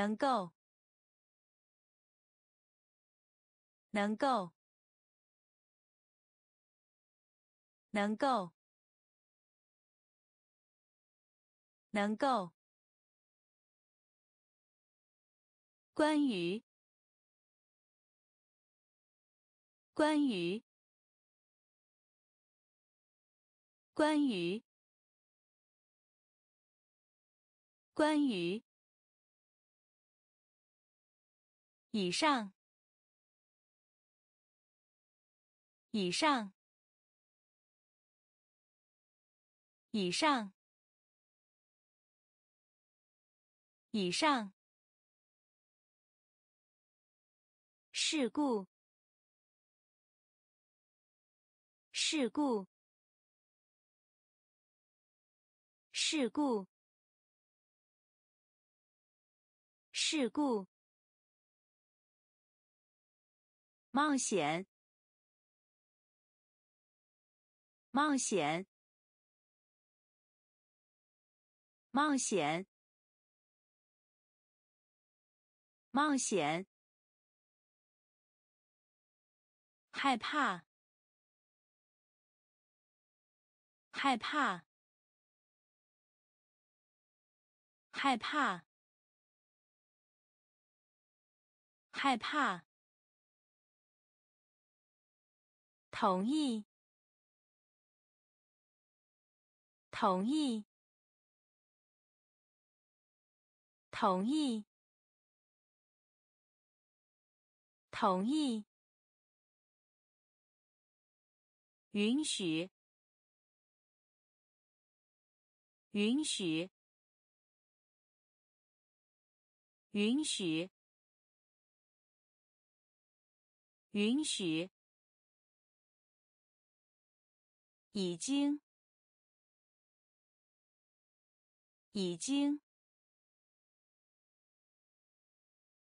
能够，能够，能够，能够。关于，关于，关于，关于。以上，以上，以上，以上。事故，事故，事故，事故。冒险，冒险，冒险，冒险。害怕，害怕，害怕，害怕。同意，同意，同意，同意。允许，允许，允许，允许。已经，已经，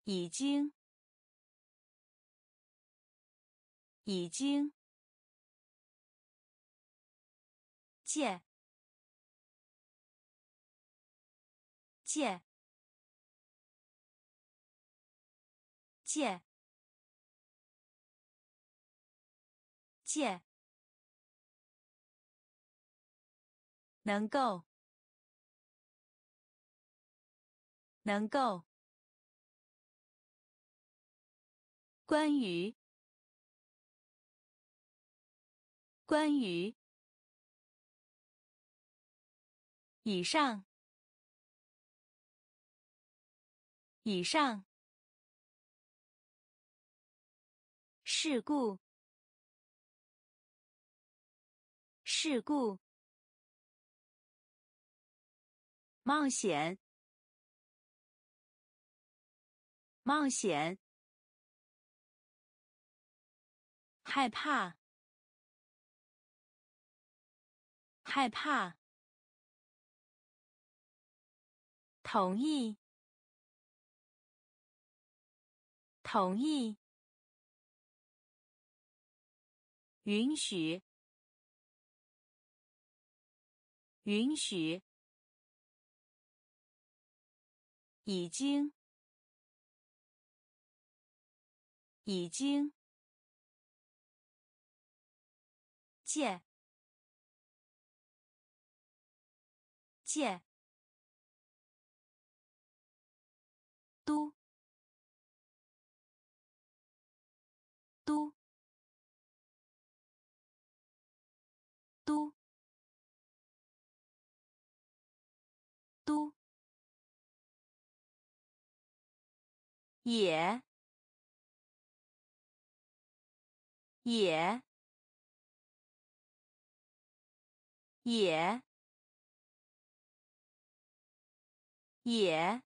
已经，已经。借，借，借，借。能够，能够。关于，关于。以上，以上。事故，事故。冒险，冒险。害怕，害怕。同意，同意。允许，允许。已经，已经。借，借。都，都，都，都。也，也，也，也。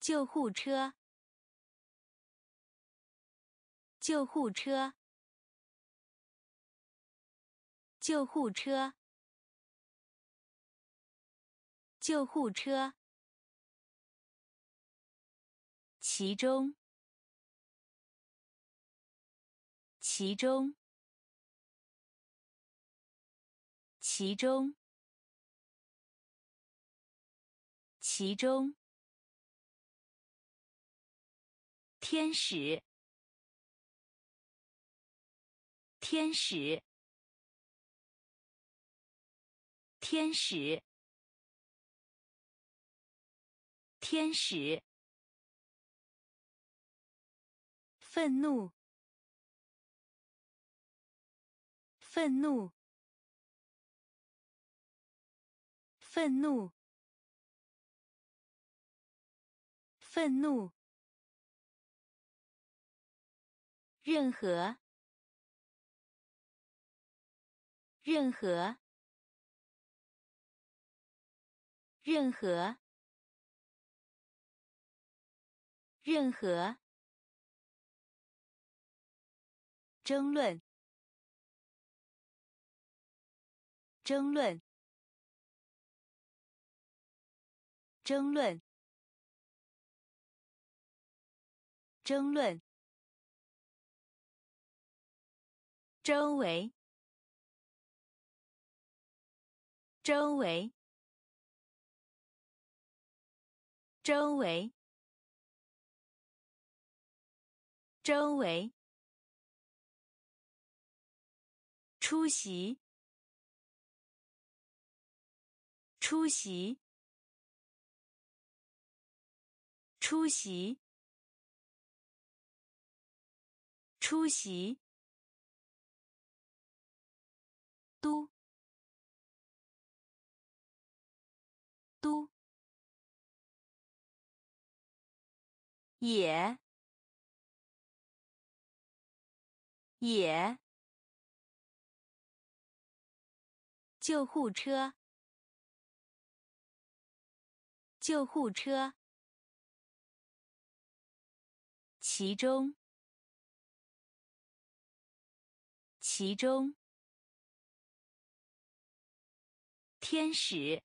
救护车，救护车，救护车，救护车。其中，其中，其中，其中，天使，天使，天使，天使，愤怒，愤怒，愤怒。愤怒。任何。任何。任何。任何。争论。争论。争论。争论。周围。周围。周围。周围。出席。出席。出席。出席，都，都，也，也，救护车，救护车，其中。其中，天使，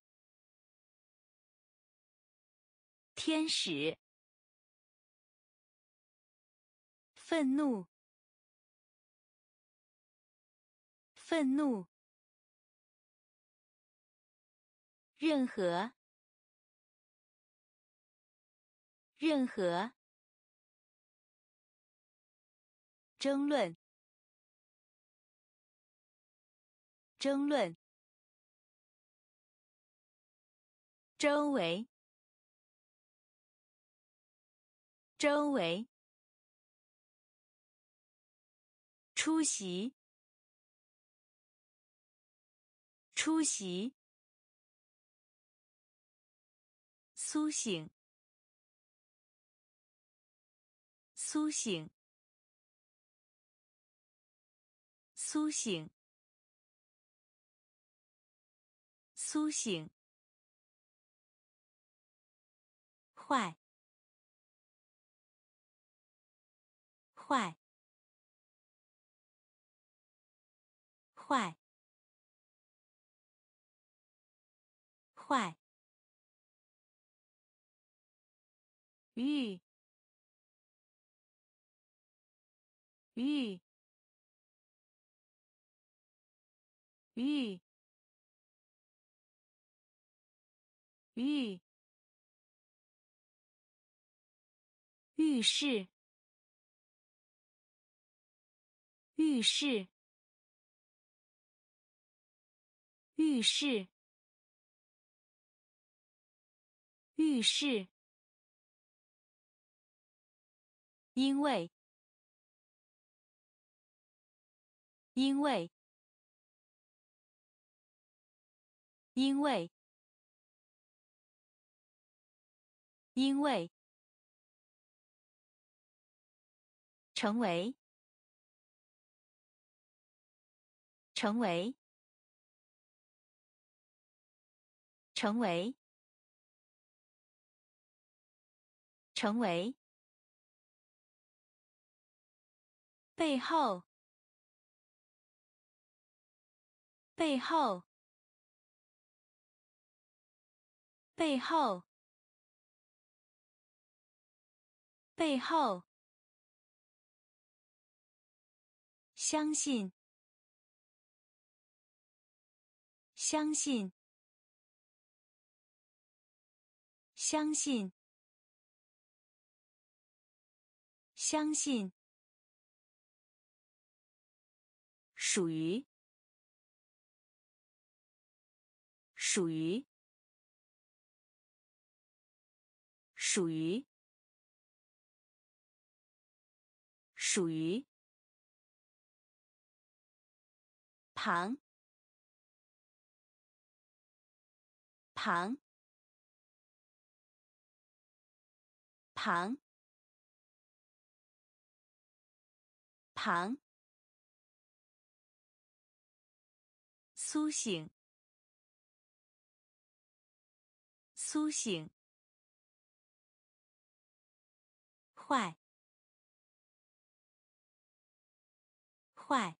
天使，愤怒，愤怒，任何，任何，争论。争论。周围。周围。出席。出席。苏醒。苏醒。苏醒。苏醒，坏，坏，坏，坏，玉，玉，玉。浴，浴室，浴室，浴室，浴室，因为，因为，因为。因为，成为，成为，成为，成为，背后，背后，背后。背后，相信，相信，相信，相信，属于，属于，属于，属于。旁，旁，旁，旁，苏醒，苏醒，坏，坏。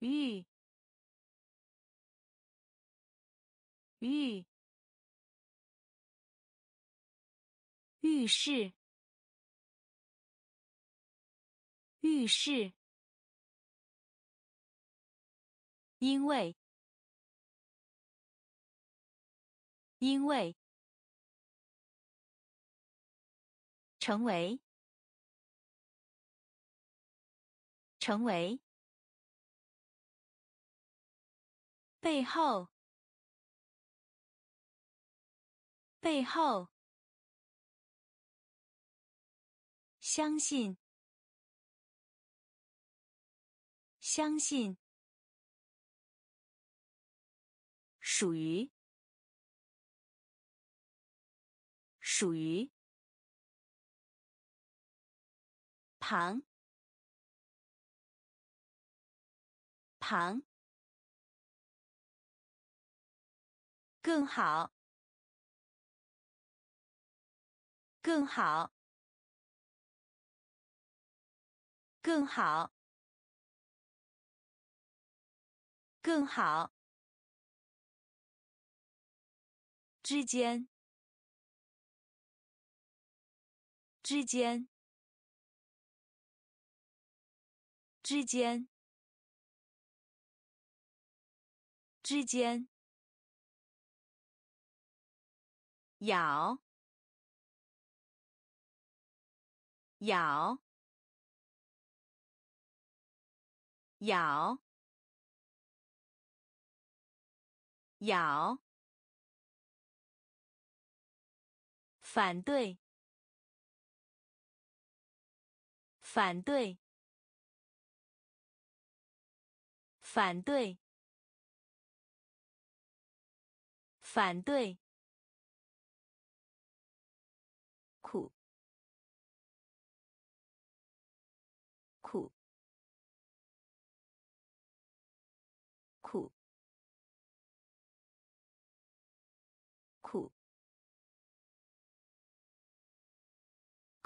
浴，浴，浴室，浴室，因为，因为，成为，成为。背后，背后，相信，相信，属于，属于，旁，旁。更好，更好，更好，更好。之间，之间，之间，之间。咬，咬，咬，咬，反对，反对，反对，反对。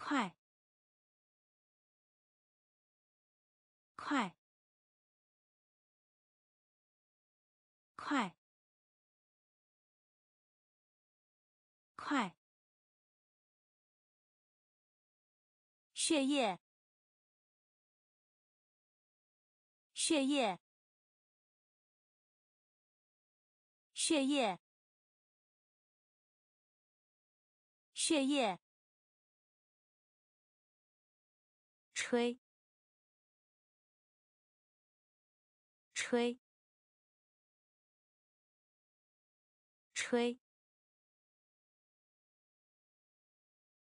快，快，快，快。血液，血液，血液，血液，吹，吹，吹，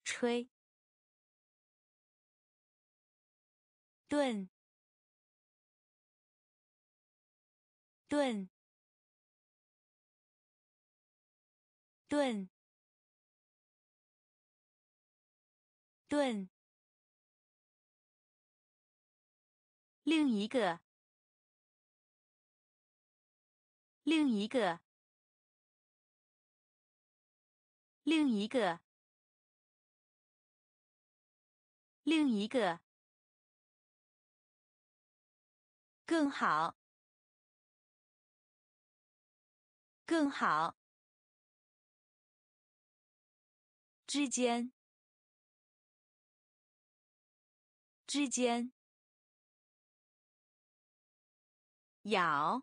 吹。炖，炖，炖，炖。另一个，另一个，另一个，另一个。更好，更好。之间，之间。咬，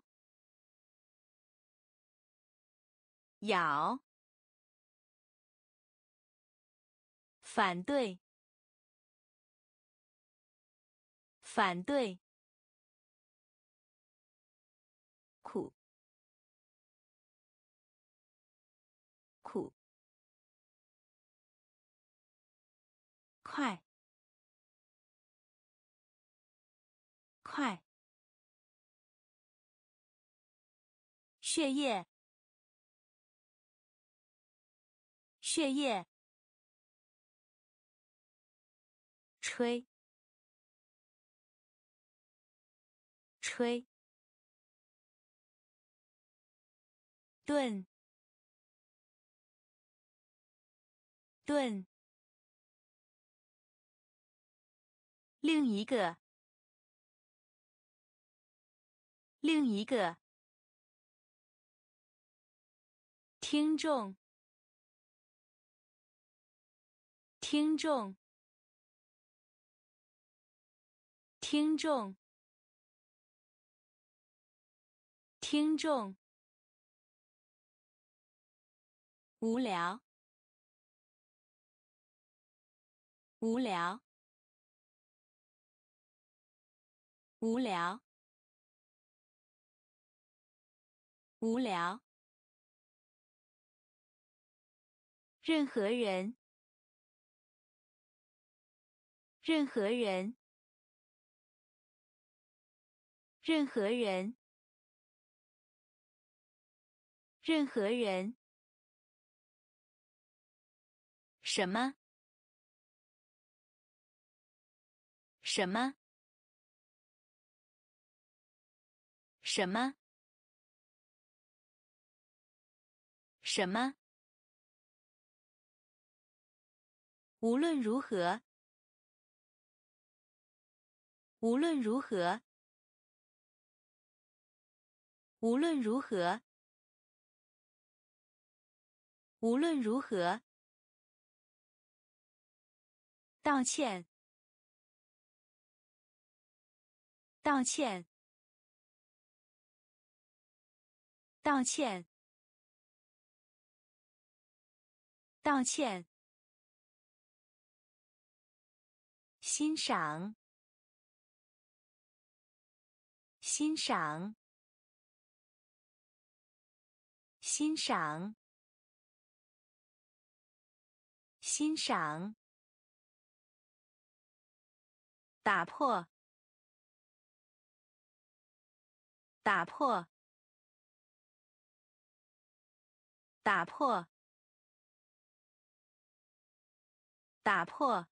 咬，反对，反对，苦，苦，快，快，血液。血液，吹，吹，炖，炖，另一个，另一个，听众。听众，听众，听众，无聊，无聊，无聊，无聊，任何人。任何人，任何人，任何人，什么？什么？什么？什么？无论如何。无论如何，无论如何，无论如何，道歉，道歉，道歉，道歉，欣赏。欣赏，欣赏，欣赏。打破，打破，打破，打破。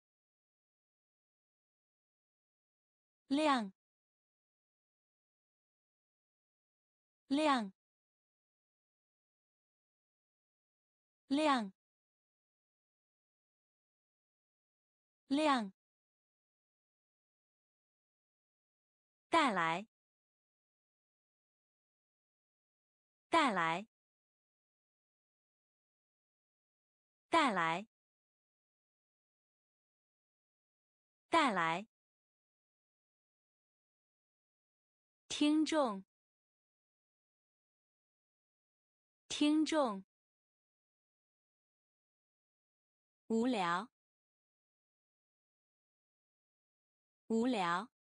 亮。亮，亮，亮，带来，带来，带来，带来，听众。听众，无聊，无聊。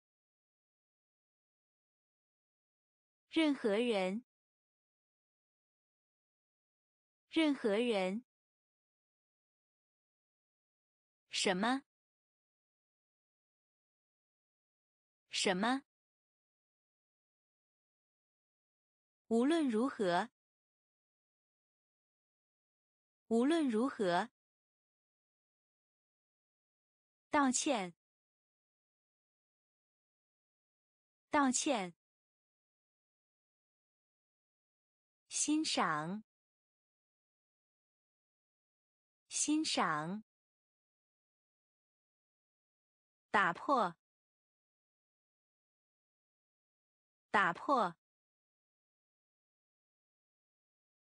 任何人，任何人。什么？什么？无论如何。无论如何，道歉，道歉，欣赏，欣赏，打破，打破，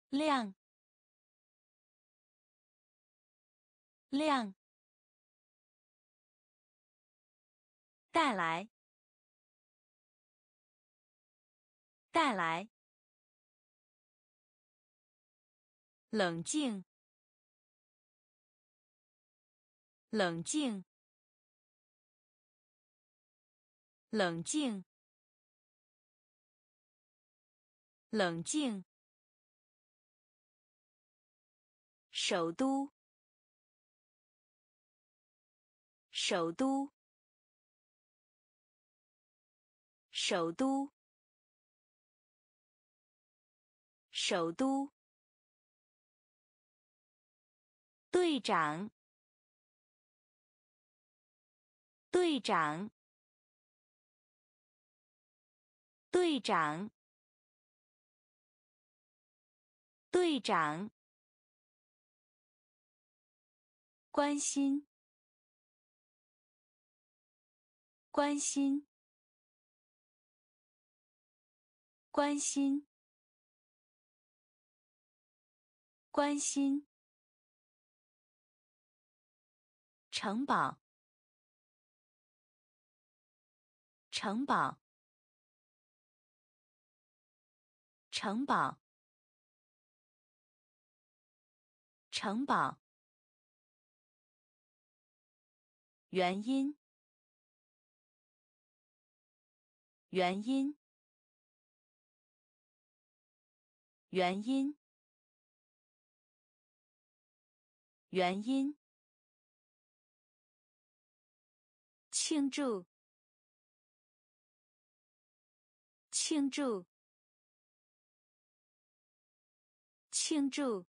亮。亮，带来，带来，冷静，冷静，冷静，冷静。首都，首都，首都，首都。队长，队长，队长，队长。关心，关心，关心，关心。城堡，城堡，城堡，城堡。原因，原因，原因，原因。庆祝，庆祝，庆祝，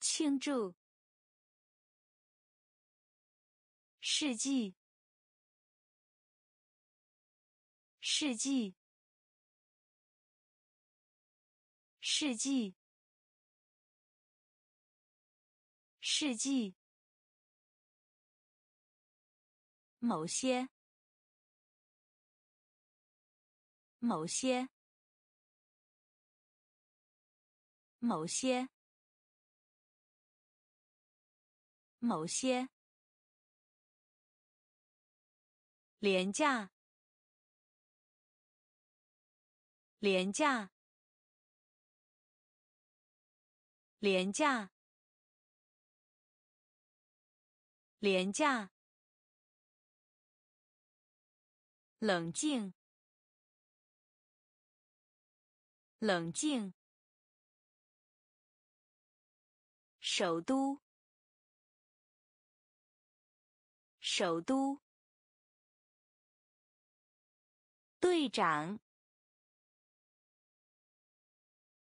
庆祝。世纪，世纪，世纪，世纪。某些，某些，某些，某些。廉价，廉价，廉价，廉价。冷静，冷静。首都，首都。队长，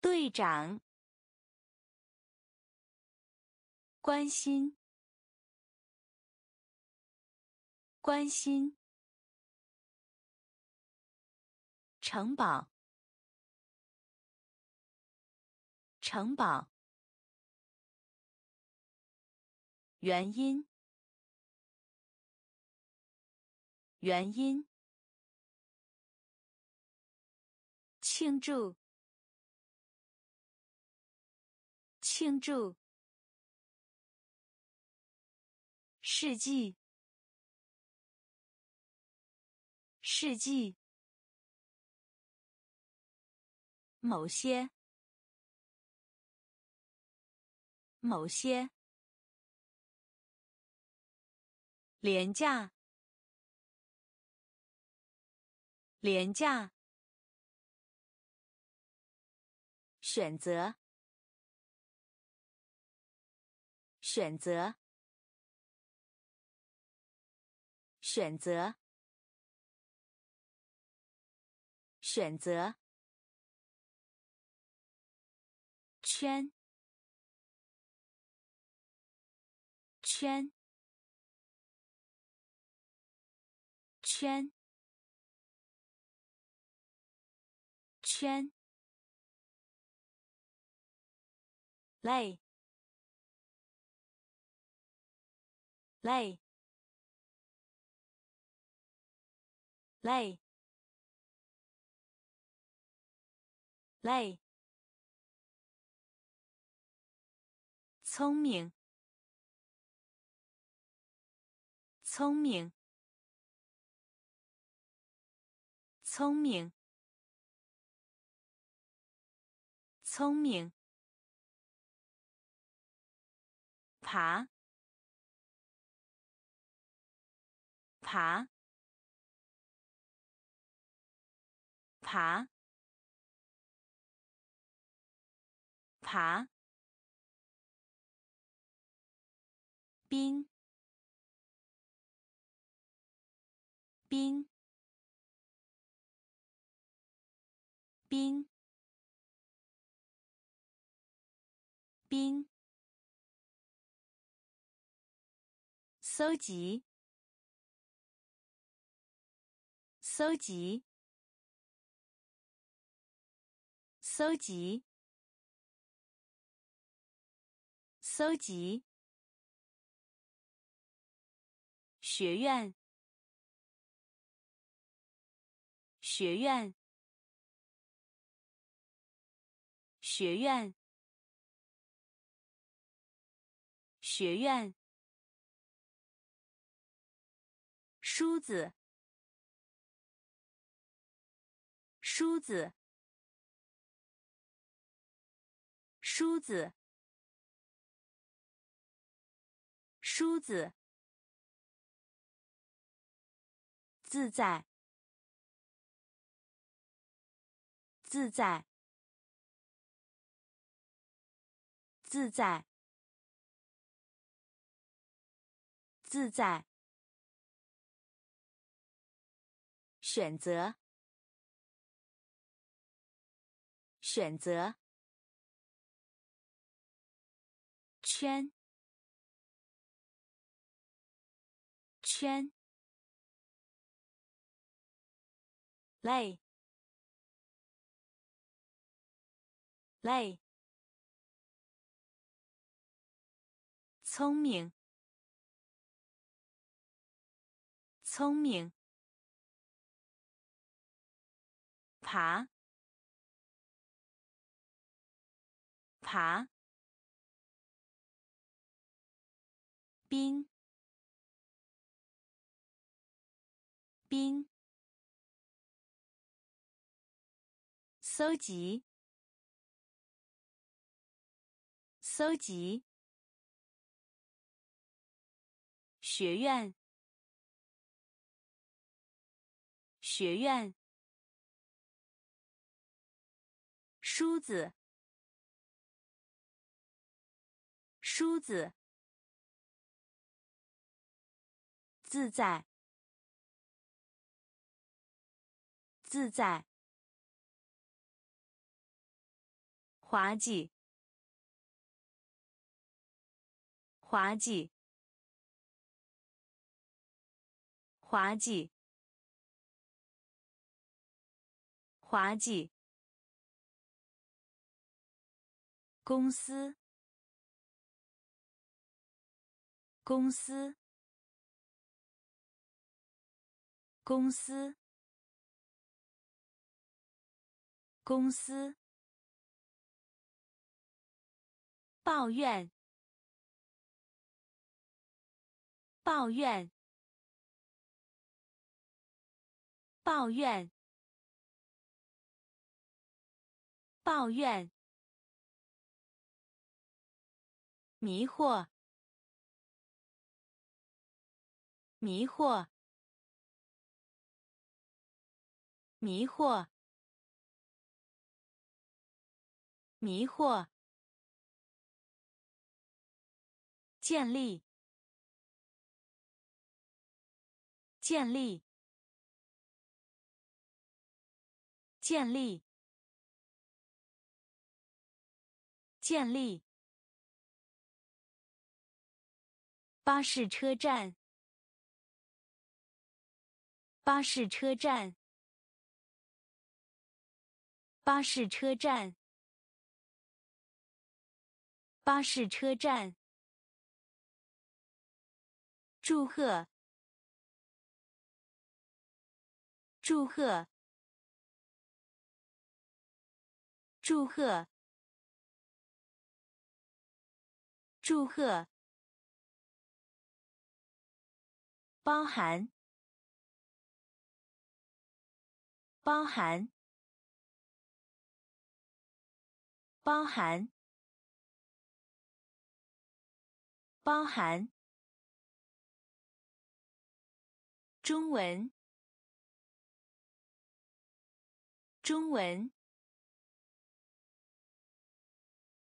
队长。关心，关心。城堡，城堡。原因，原因。庆祝，庆祝。世纪，世纪。某些，某些。廉价，廉价。选择，选择，选择，选择。圈，圈，圈，圈。累，累，累，累。聪明，聪明，聪明。聪明。爬，爬，爬，爬。冰，冰，冰，冰。搜集，搜集，搜集，搜集。学院，学院，学院，学院。梳子，梳子，梳子，梳子。自在，自在，自在，自在。选择，选择，圈，圈，累，累，聪明，聪明。爬，爬，冰，冰，搜集，搜集，学院，学院。梳子，梳子，自在，自在，滑稽，滑稽，滑稽，滑稽。公司，公司，公司，公司。抱怨，抱怨，抱怨，抱怨。迷惑，迷惑，迷惑，迷惑。建立，建立，建立，建立。巴士车站，巴士车站，巴士车站，巴士车站。祝贺，祝贺，祝贺，祝贺。包含，包含，包含，包含。中文，中文，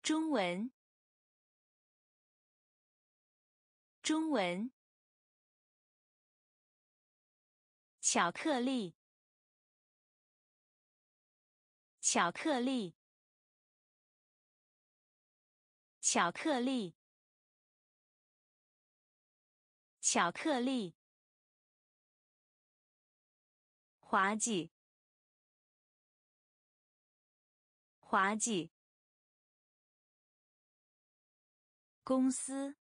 中文，中文。巧克力，巧克力，巧克力，巧克力。滑稽，滑稽。公司，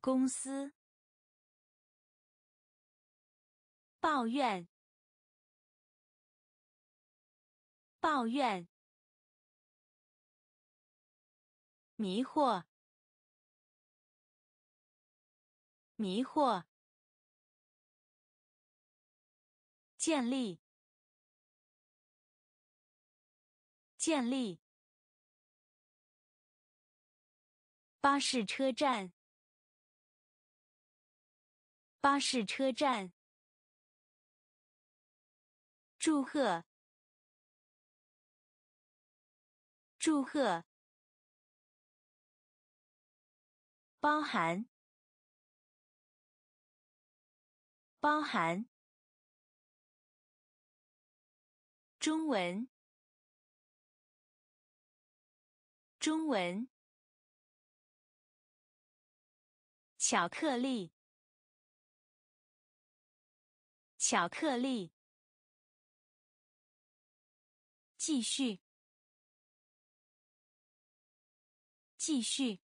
公司。抱怨，抱怨。迷惑，迷惑。建立，建立。巴士车站，巴士车站。祝贺，祝贺。包含，包含。中文，中文。巧克力，巧克力。继续，继续，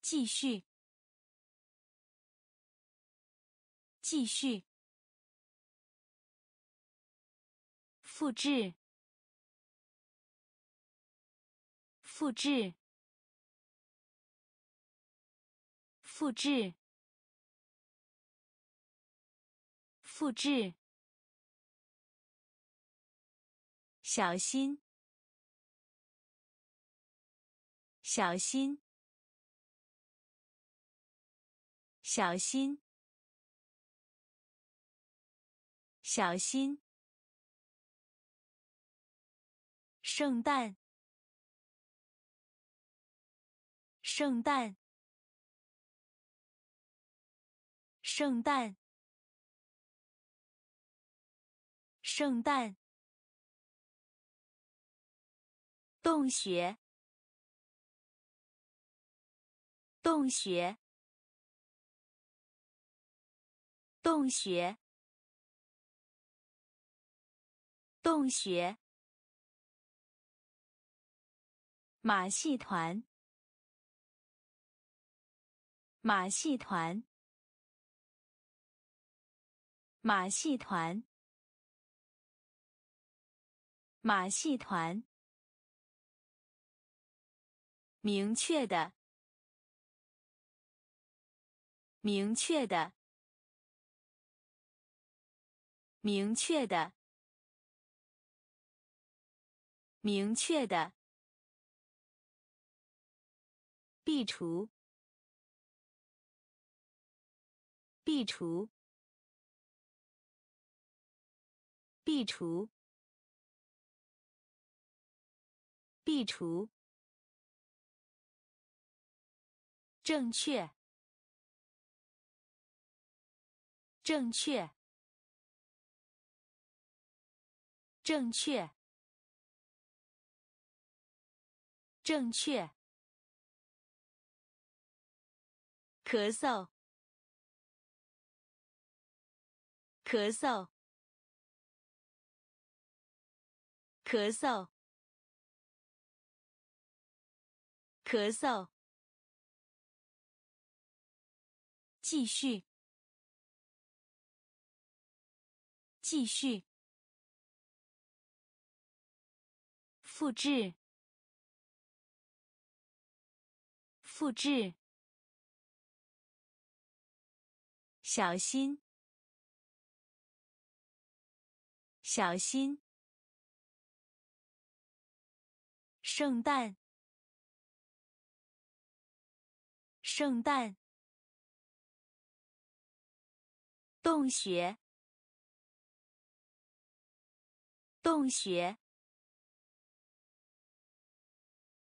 继续，继续。复制，复制，复制，复制。小心，小心，小心，小心。圣诞，圣诞，圣诞，圣诞。洞穴，洞穴，洞穴，洞穴。马戏团，马戏团，马戏团，马戏团。明确的，明确的，明确的，明确的。壁橱，壁橱，壁橱，壁橱。正确，正确，正确，正确。咳嗽，咳嗽，咳嗽，咳嗽。继续，继续，复制，复制，小心，小心，圣诞，圣诞，洞穴，洞穴，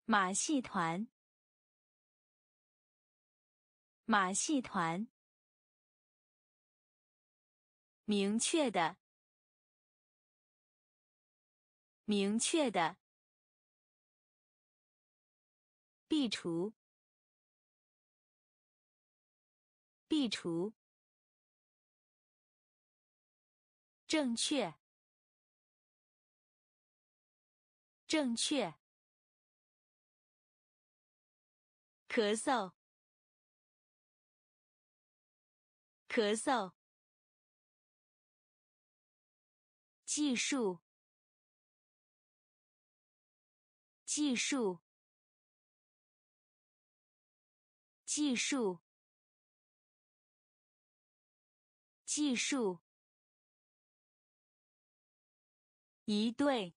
马戏团，马戏团。明确的，明确的，壁橱，壁橱，正确，正确，咳嗽，咳嗽。计数，计数，计数，计数。一对，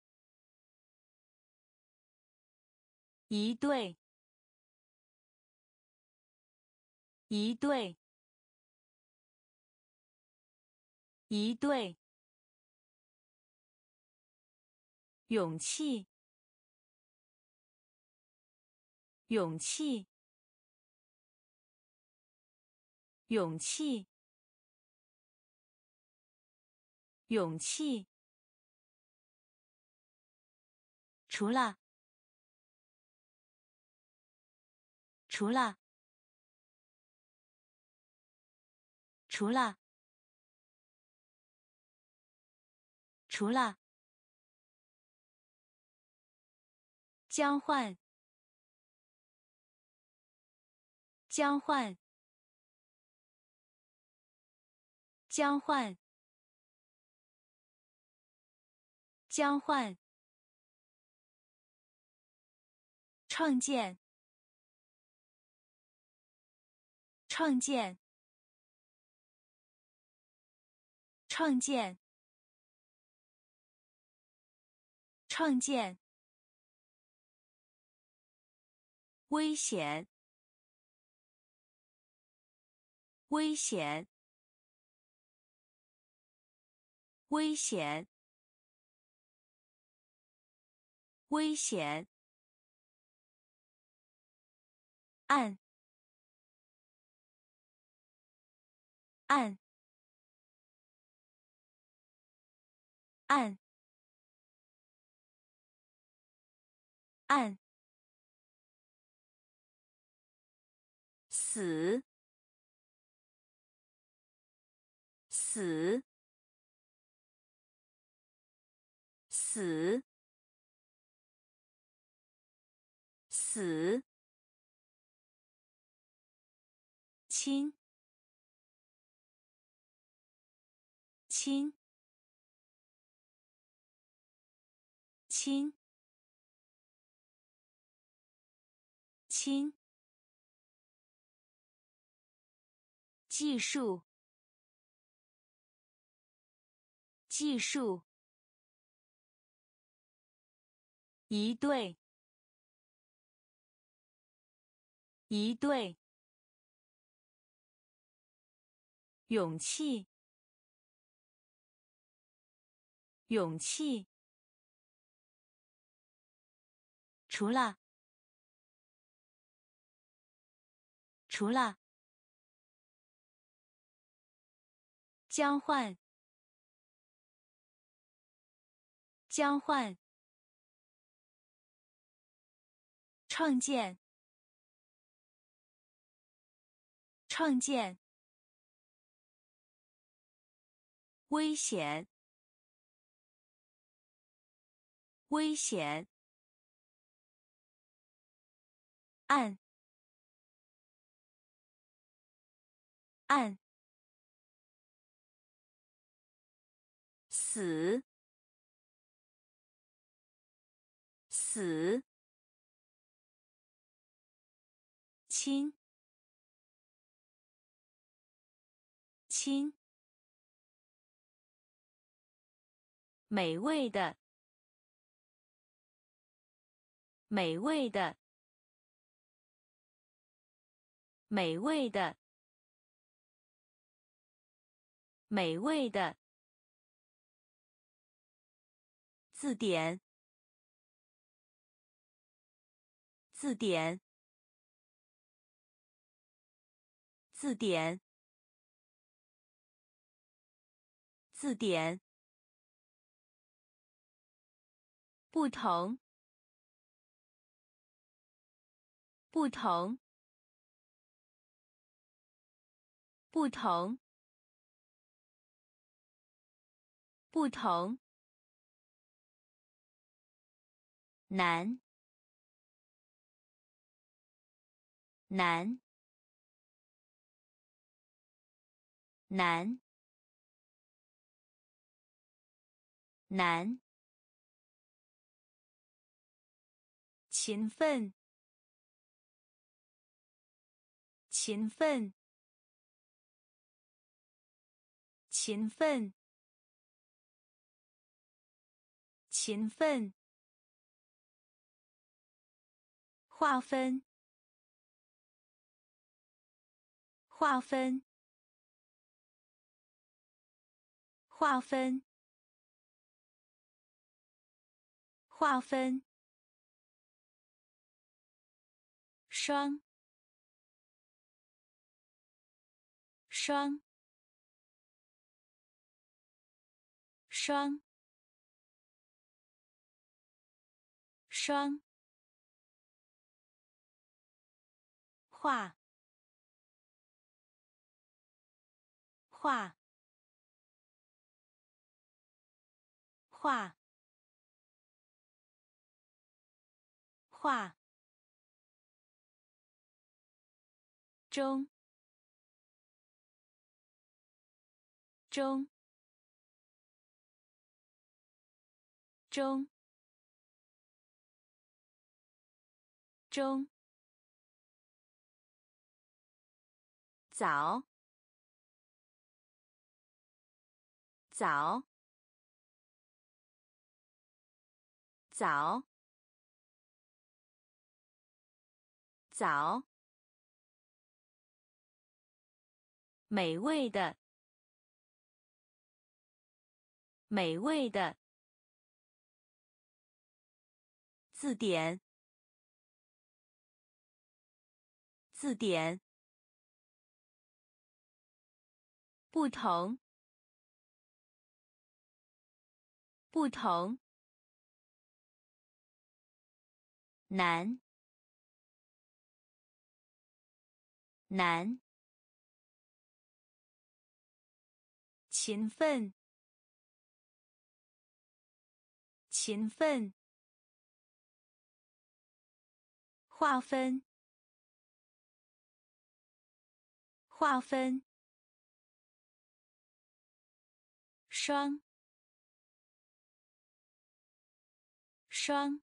一对，一对，一对。勇气，勇气，勇气，勇气。除了，除了，除了，除了。交换，交换，交换，交换，创建，创建，创建，创建。危险！危险！危险！危险！按！按！按！按！死，死，死，死，亲，亲，亲，亲。计数，计数，一对，一对，勇气，勇气，除了，除了。交换，交换，创建，创建，危险，危险，按，按。死，死，亲，亲，美味的，美味的，美味的，美味的。字典，字典，字典，字典。不同，不同，不同，不同。难，难，难，难。勤奋，勤奋，勤奋，勤奋。划分，划分，划分，划分。双，双，双，双。画，画，画，画。中，中，中，中。早，早，早，早。美味的，美味的。字典，字典。不同，不同，难，难，勤奋，勤奋，划分，划分。双，双，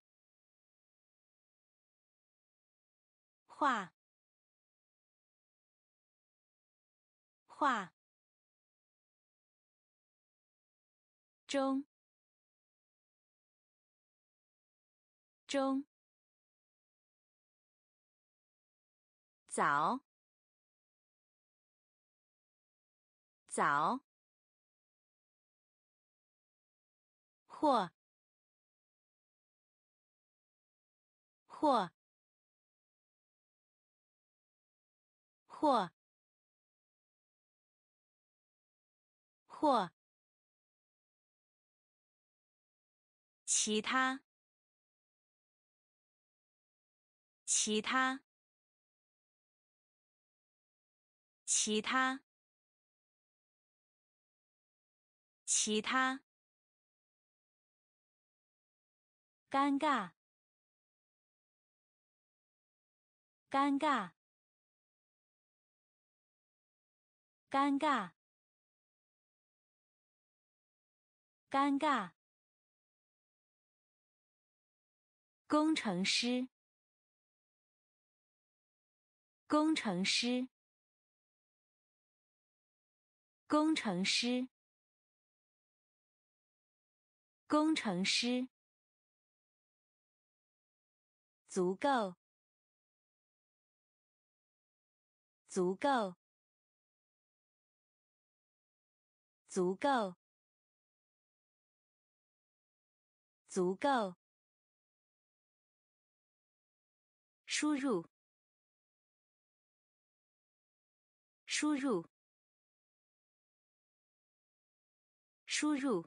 画，画，中，中，早，早。或，或，或，或，其他，其他，其他，其他。尴尬，尴尬，尴尬，尴尬。工程师，工程师，工程师。工程师，足够，足够，足够，足够。输入，输入，输入，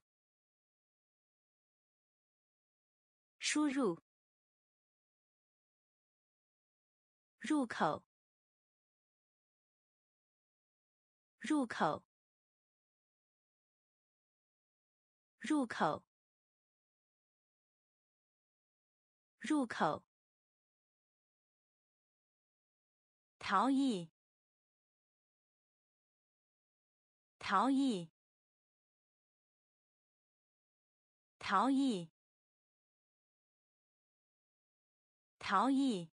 输入，入口，入口，入口，入口。逃逸，逃逸，逃逸，逃逸，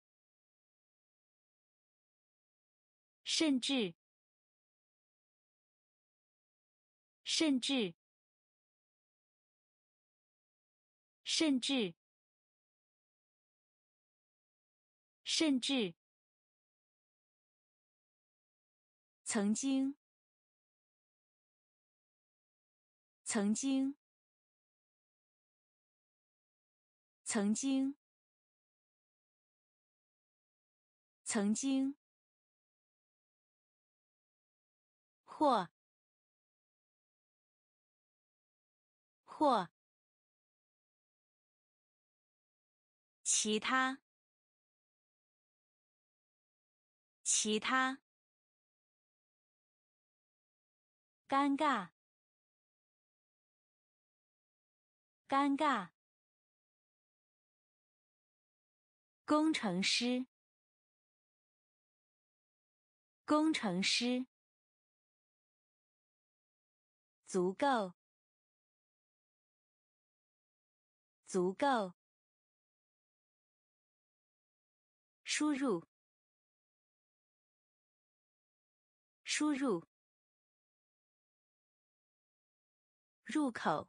甚至，甚至，甚至，甚至。曾经，曾经，曾经，曾经，或，或，其他，其他。尴尬，尴尬。工程师，工程师。足够，足够。输入，输入。入口，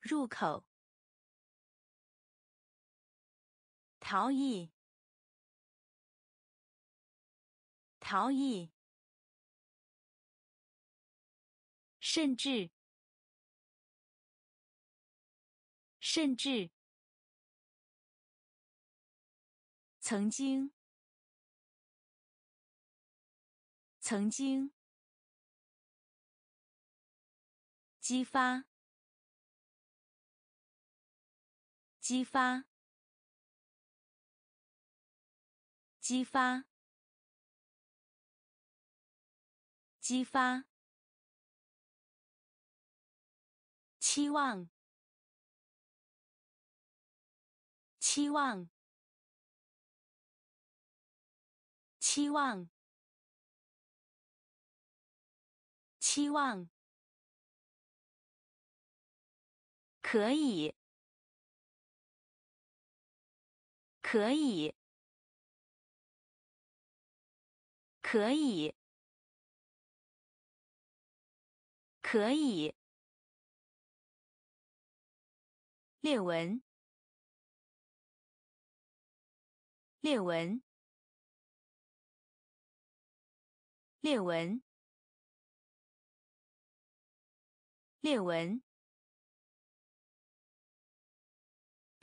入口。逃逸，逃逸。甚至，甚至。曾经，曾经。激发，激发，激发，激发。期望，期望，期望，期望。可以，可以，可以，可以。列文，列文，列文，列文。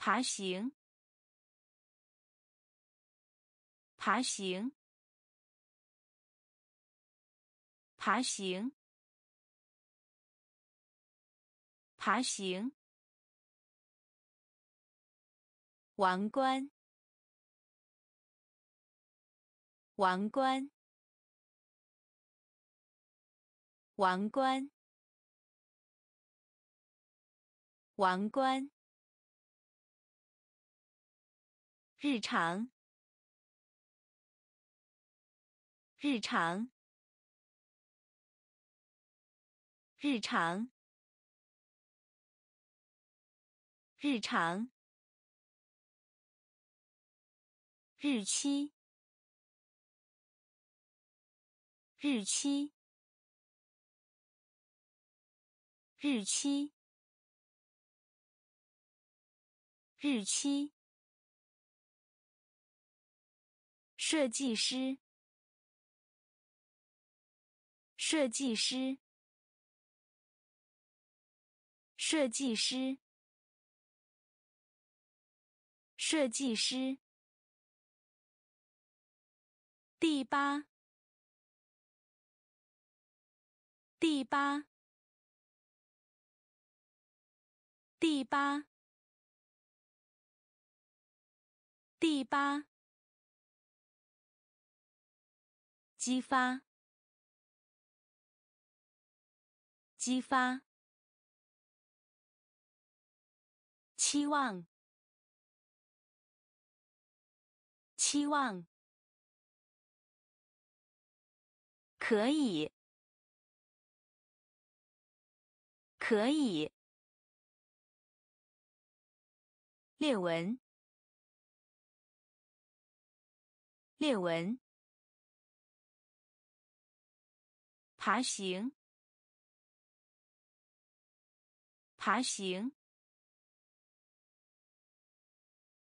爬行，爬行，爬行，爬行。王冠，王冠，王冠，王冠。日常，日常，日常，日常，日期，日期，日期，日期。设计师，设计师，设计师，设计师。第八，第八，第八，第八。激发，激发，期望，期望，可以，可以，列文，列文。爬行，爬行。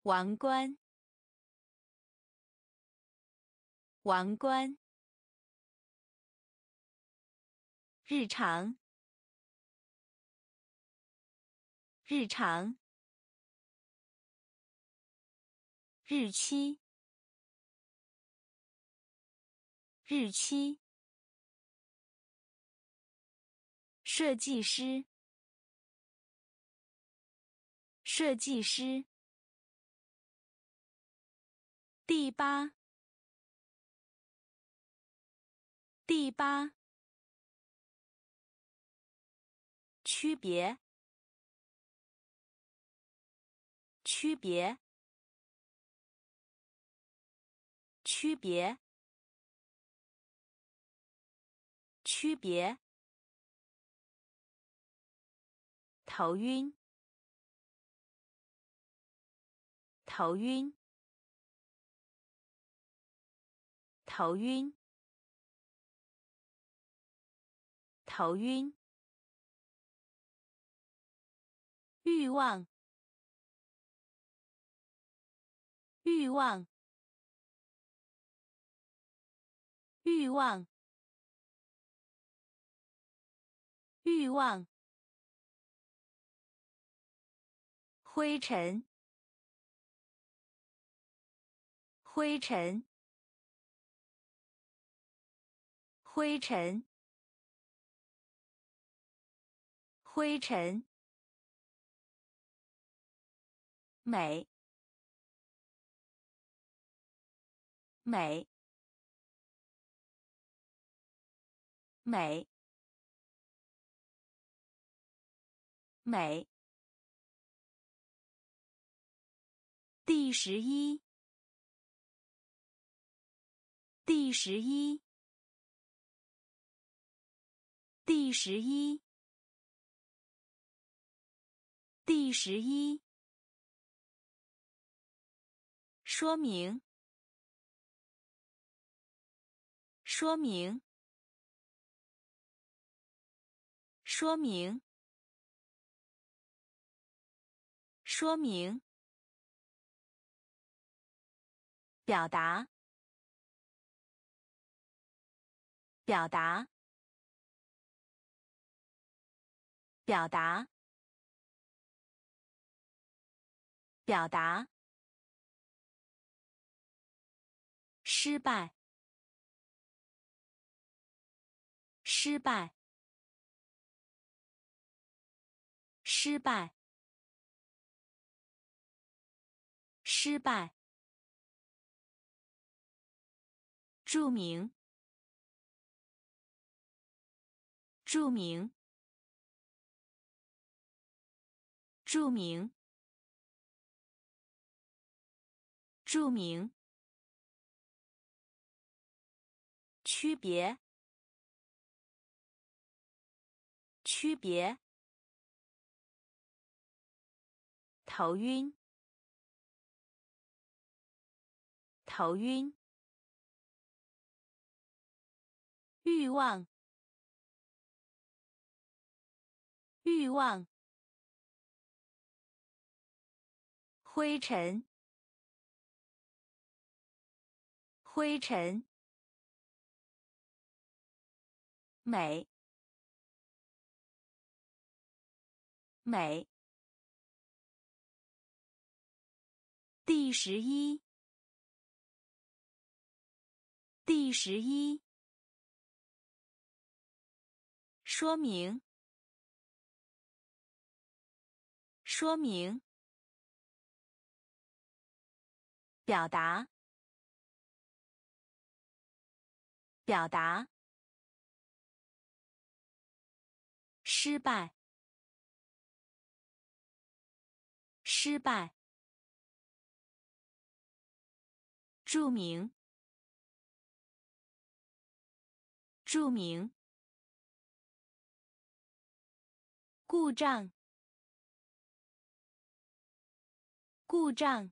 王冠，王冠。日常，日常。日期，日期。设计师，设计师。第八，第八。区别，区别，区别，区别。头晕，头晕，头晕，头晕。欲望，欲望，欲望，欲望。灰尘，灰尘，灰尘，灰尘。美，美，美，美。第十一，第十一，第十一，第十一。说明，说明，说明，说明。表达，表达，表达，表达。失败，失败，失败，失败。著名，著名，著名，著名。区别，区别。头晕，头晕。欲望，欲望，灰尘，灰尘，美，美。第十一，第十一，说明，说明，表达，表达，失败，失败。著名，著名。故障，故障，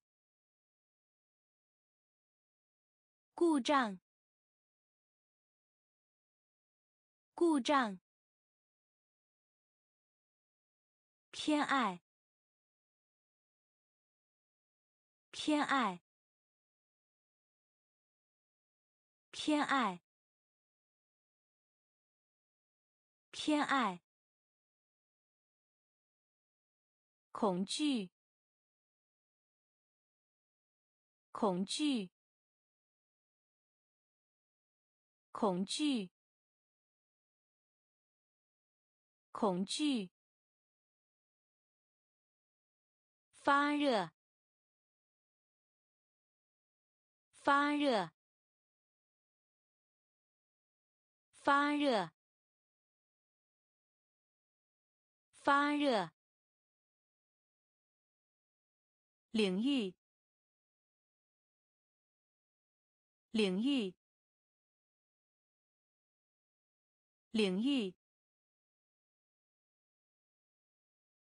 故障，故障。偏爱，偏爱。偏爱，偏爱，恐惧，恐惧，恐惧，恐惧，发热，发热。发热，发热。领域，领域，领域，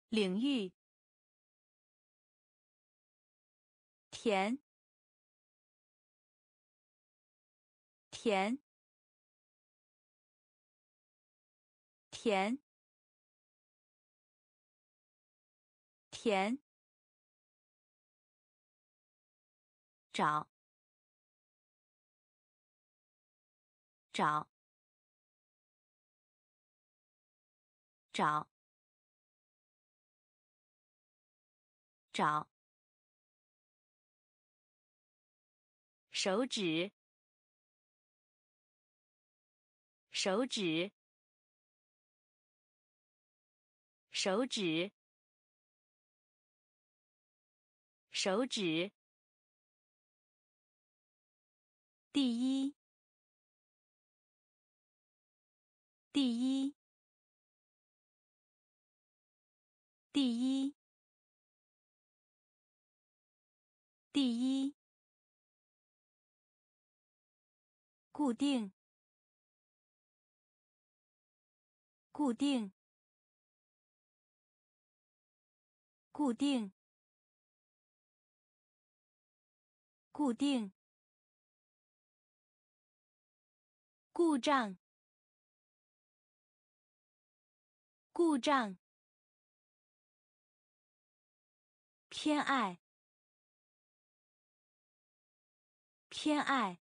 领域。甜，甜。甜，甜，找，找，找，找，手指，手指。手指，手指。第一，第一，第一，第一。固定，固定。固定，固定，故障，故障，偏爱，偏爱，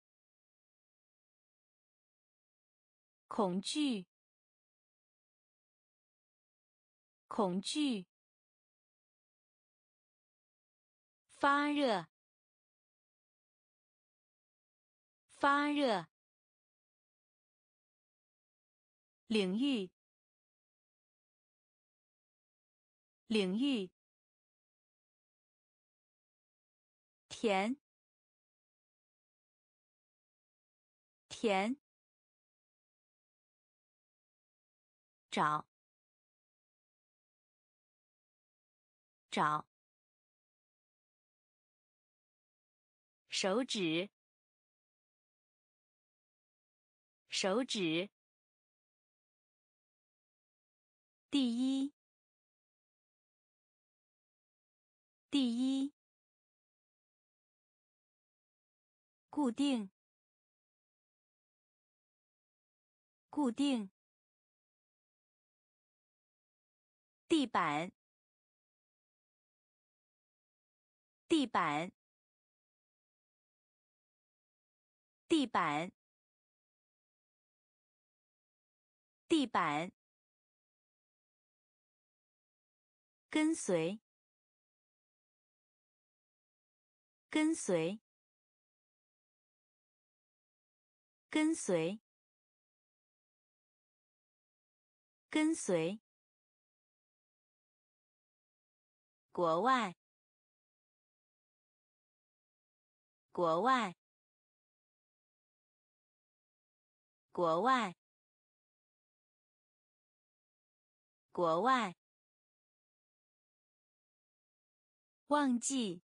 恐惧，恐惧。发热，发热。领域，领域。甜，甜。找，找。手指，手指。第一，第一。固定，固定。地板，地板，地板，地板。跟随，跟随，跟随，跟随。国外，国外，国外，国外。忘记，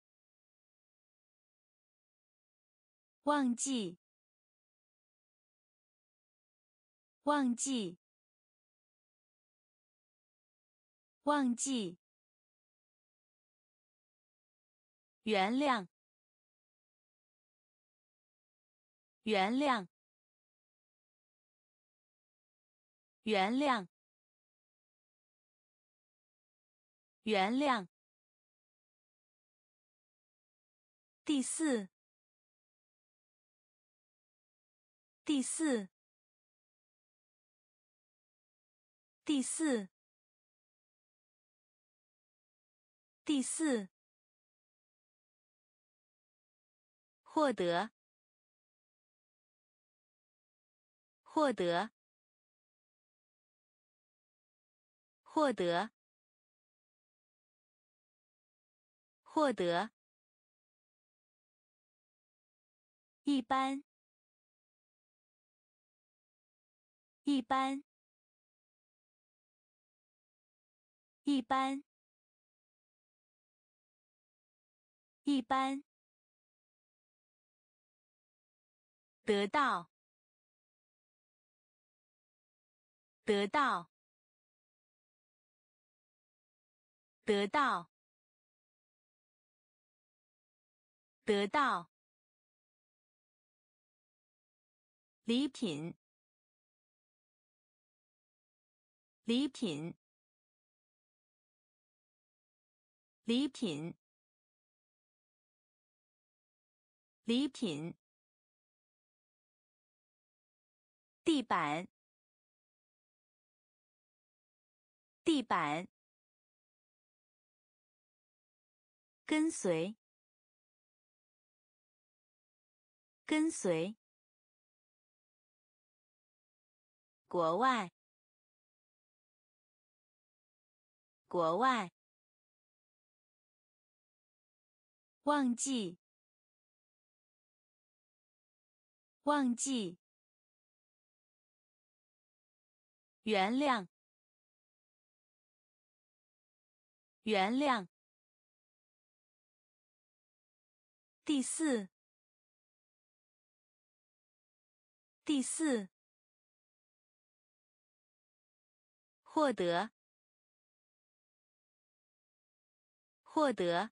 忘记，忘记，忘记。原谅，原谅，原谅，原谅。第四，第四，第四，第四，获得，获得，获得，获得。一般，一般，一般，一般，得到，得到，得到，得到。礼品，礼品，礼品，礼品。地板，地板。跟随，跟随。国外，国外，忘记，忘记，原谅，原谅，第四，第四。获得，获得。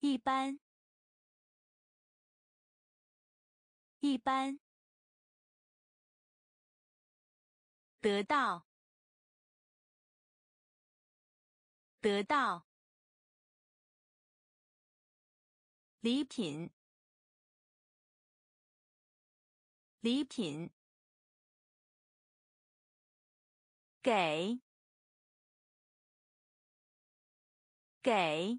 一般，一般。得到，得到。礼品，礼品。给，给，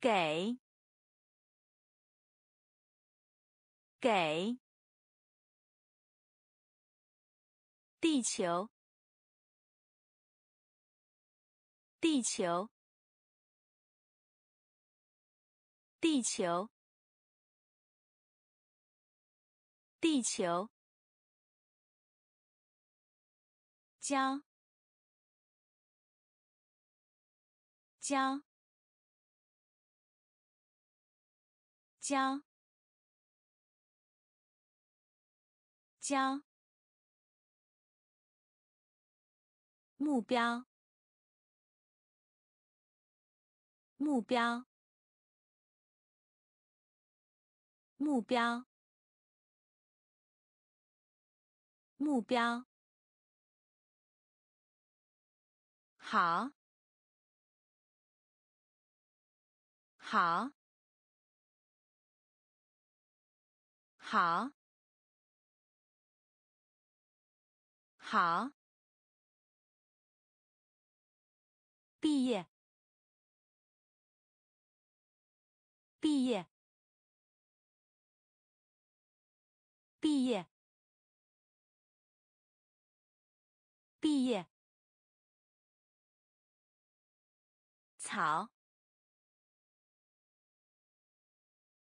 给，给。地球，地球，地球，地球。教，教，教，教。目标，目标，目标。目标，好，好，好，好。毕业，毕业，毕业，毕业。草，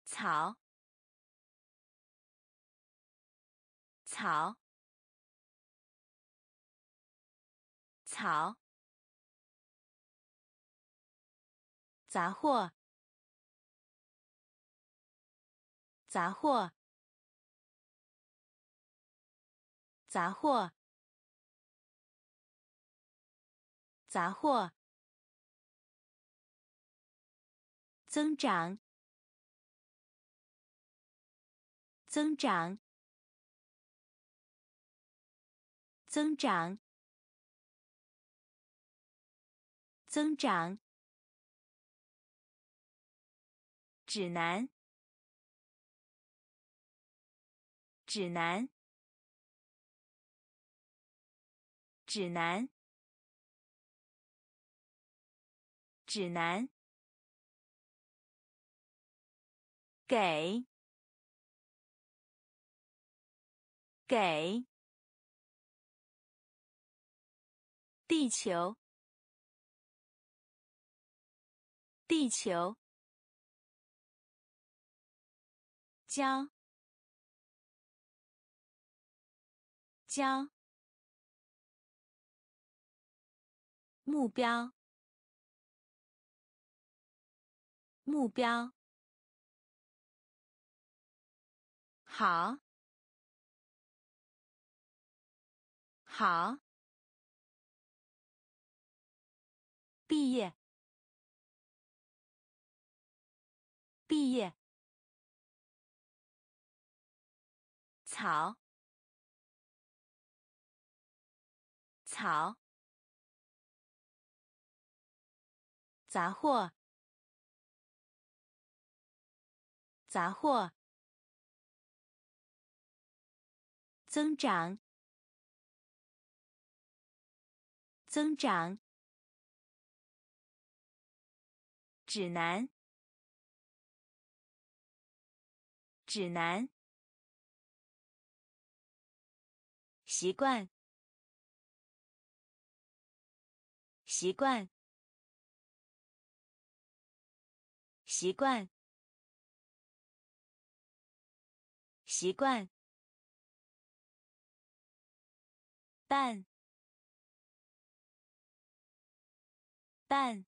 草，草，草。杂货，杂货，杂货，杂货。增长，增长，增长，增长。指南，指南，指南，指南。给，给，地球，地球。交，交，目标，目标，好，好，毕业，毕业。草，草，杂货，杂货，增长，增长，指南，指南。习惯，习惯，习惯，习惯。半，半，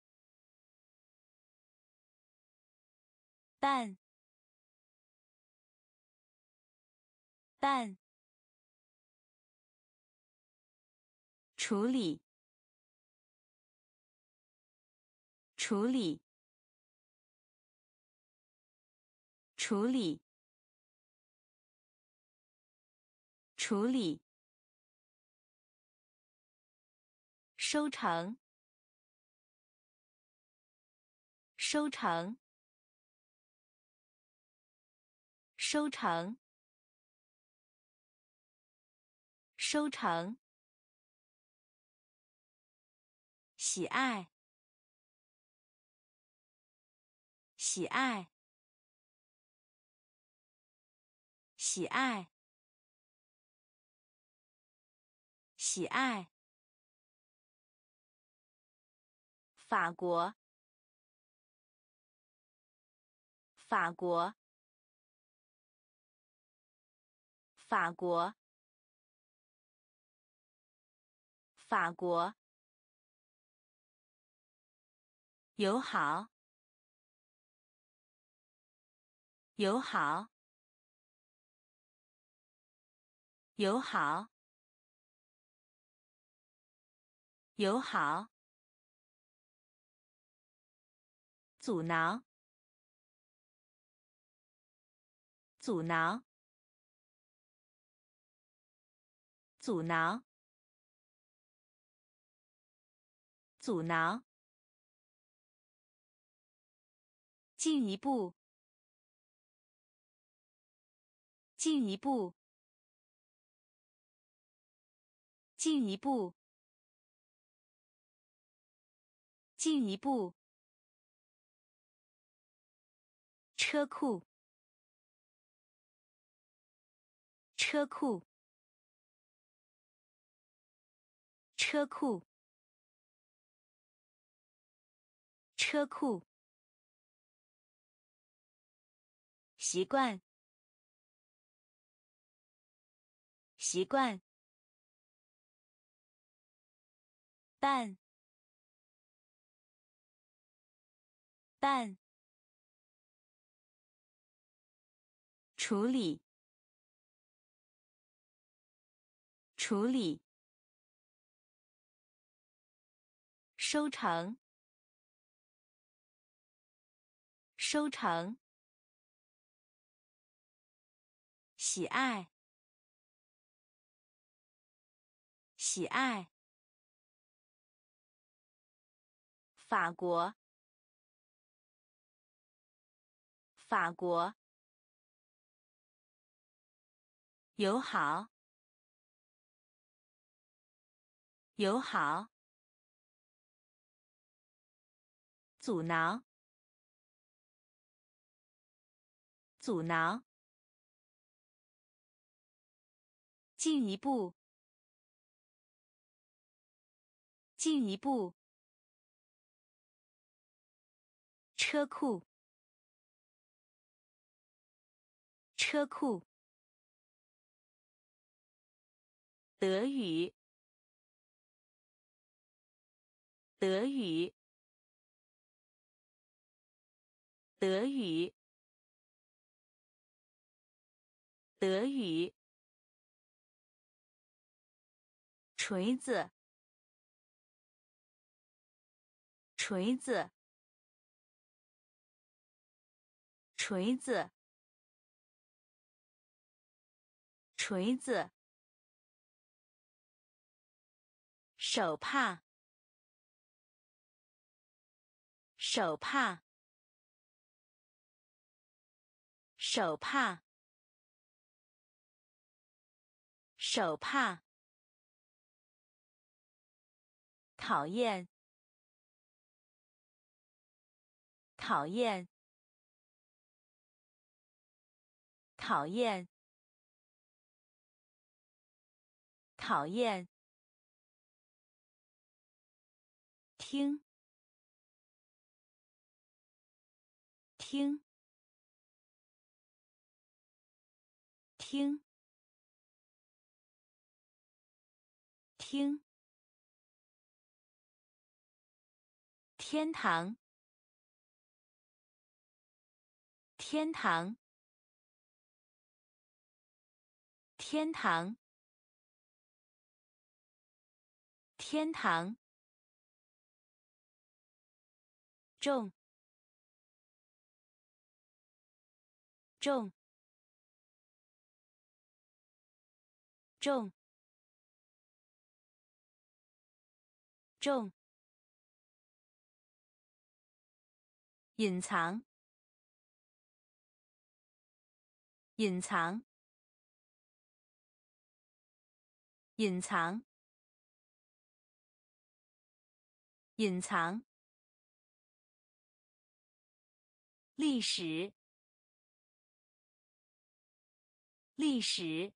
半，半。处理，处理，处理，处理。收成，收成，收成，收成。喜爱，喜爱，喜爱，喜爱。法国，法国，法国，法国。友好，友好，友好，友好。阻挠，阻挠，阻挠，阻挠。进一步，进一步，进一步，进一步。车库，车库，车库，车库。习惯，习惯。办，办。处理，处理。收成，收成。喜爱，喜爱。法国，法国。友好，友好。阻挠，阻挠。进一步，进一步。车库，车库。德语，德语，德语，德语。锤子，锤子，锤子，锤子。手帕，手帕，手帕，手帕。讨厌，讨厌，讨厌，讨厌。听，听，听，听。天堂，天堂，天堂，天堂。重，重，重，重。隐藏，隐藏，隐藏，隐藏。历史，历史，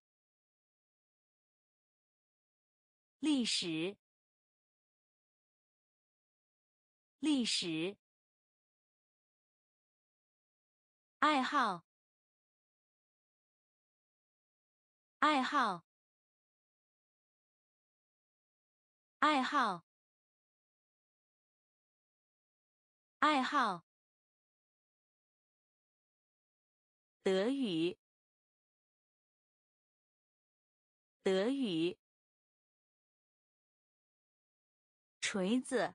历史，历史。爱好，爱好，爱好，爱好。德语，德语。锤子，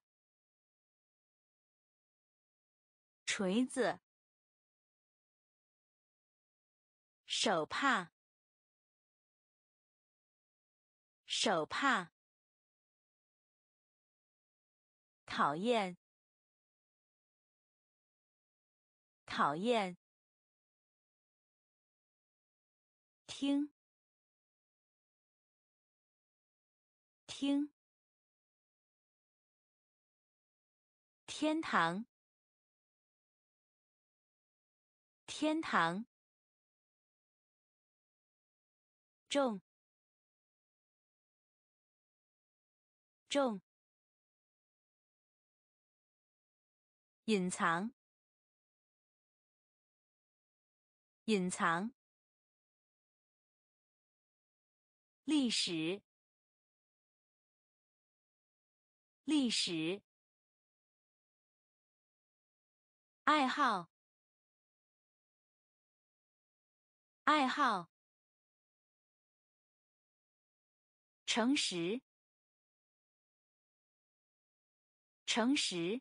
锤子。手帕，手帕，讨厌，讨厌，听，听，天堂，天堂，重。重，隐藏，隐藏，历史，历史，爱好，爱好，诚实。诚实，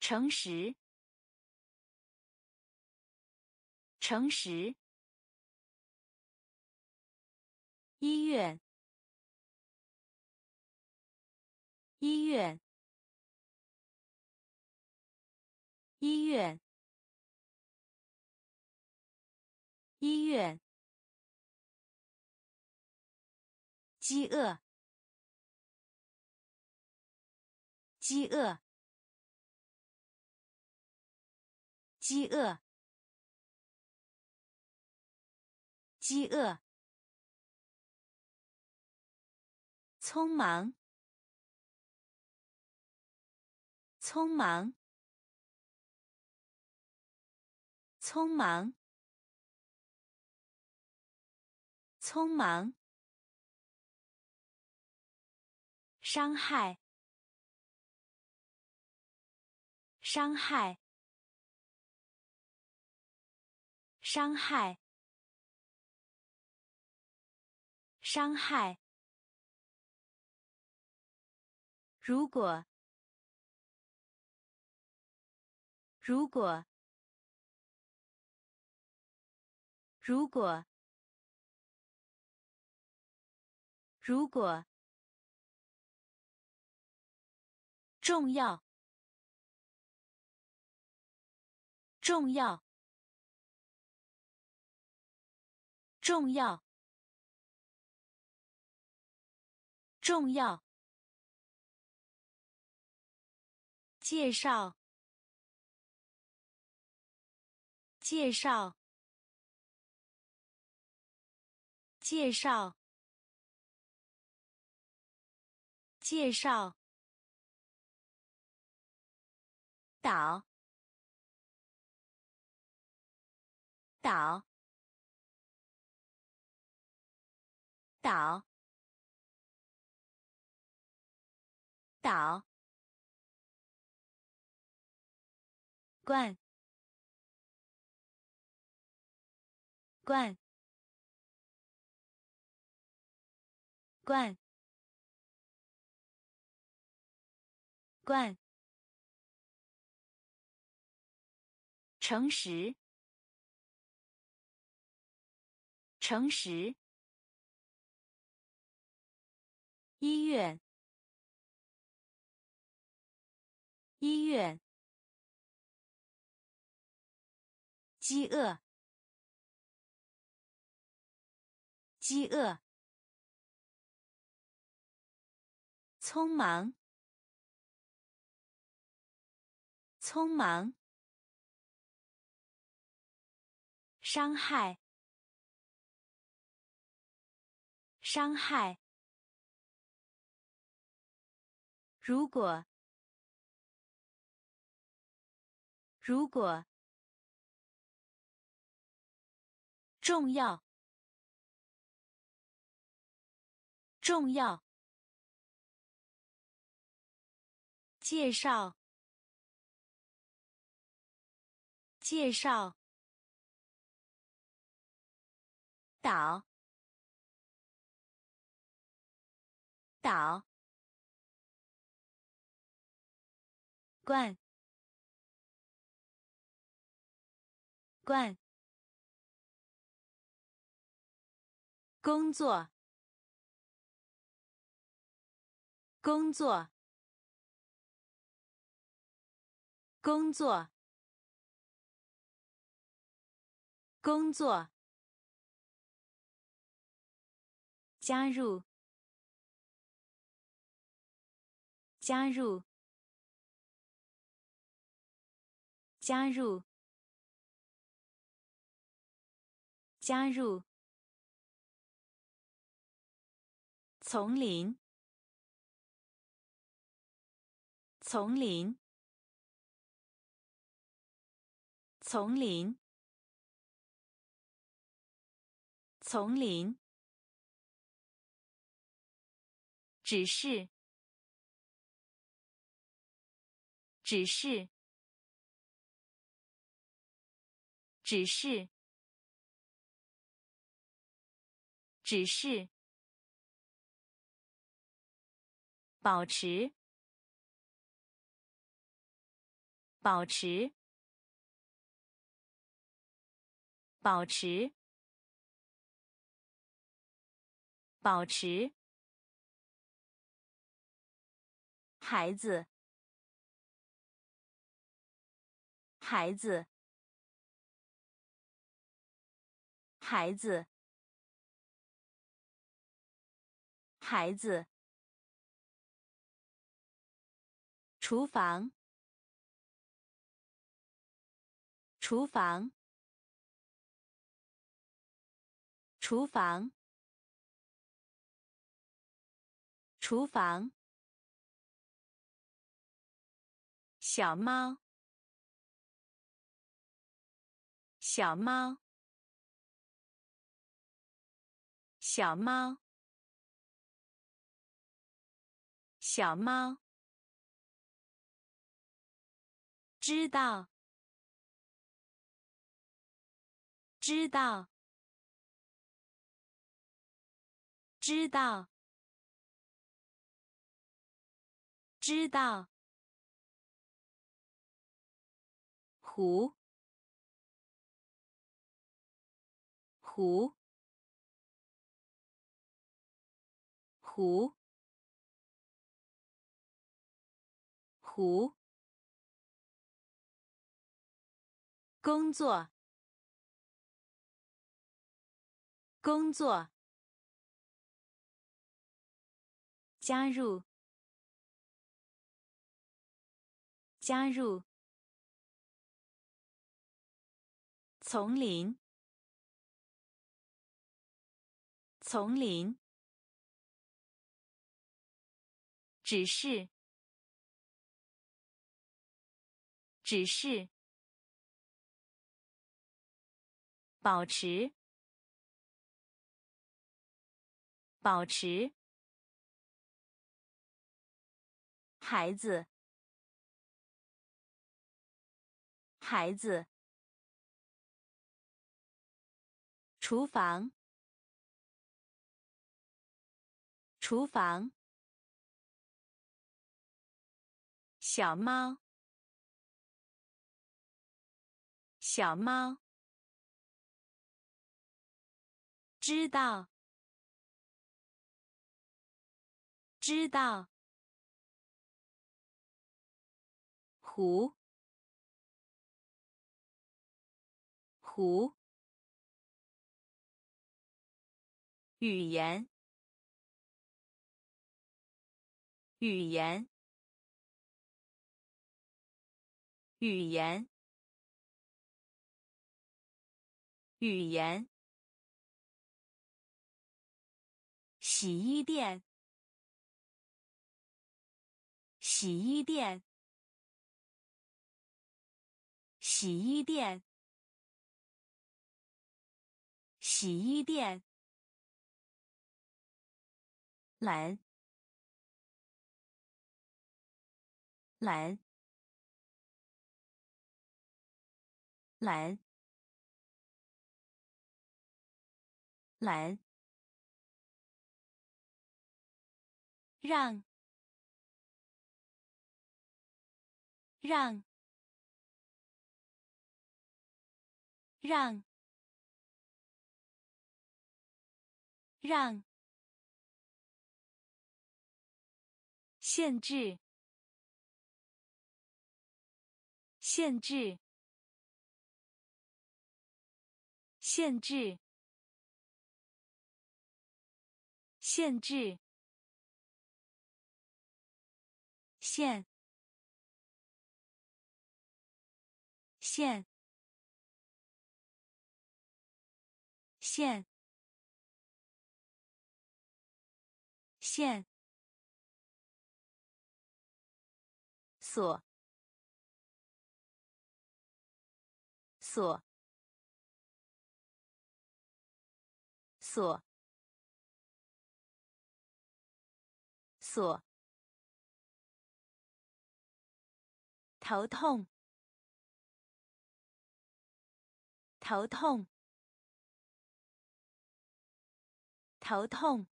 诚实，诚实。医院，医院，医院，医院。饥饿。饥饿，饥饿，饥饿。匆忙，匆忙，匆忙，匆忙。伤害。伤害，伤害，伤害。如果，如果，如果，如果，重要。重要，重要，重要。介绍，介绍，介绍，介绍。岛。岛，岛，岛，罐，罐，罐，罐，诚实。诚实。医院。医院。饥饿。饥饿。匆忙。匆忙。伤害。伤害。如果，如果，重要，重要。介绍，介绍。岛。岛，罐，罐，工作，工作，工作，工作。加入，加入，加入，加入。丛林，丛林，丛林，丛林。只是，只是，只是，只是。保持，保持，保持，保持。孩子，孩子，孩子，孩子。厨房，厨房，厨房，厨房。小猫，小猫，小猫，小猫。知道，知道，知道，知道。湖，湖，湖，湖。工作，工作。加入，加入。丛林，丛林。只是，只是。保持，保持。孩子，孩子。厨房，厨房。小猫，小猫。知道，知道。湖，湖。语言，语言，语言，语言。洗衣店，洗衣店，洗衣店，洗衣店。蓝，蓝，蓝，蓝。让，让，让，让，限制，限制，限制，限制，线，线。线，线，锁，锁，锁，锁，头痛，头痛。头痛，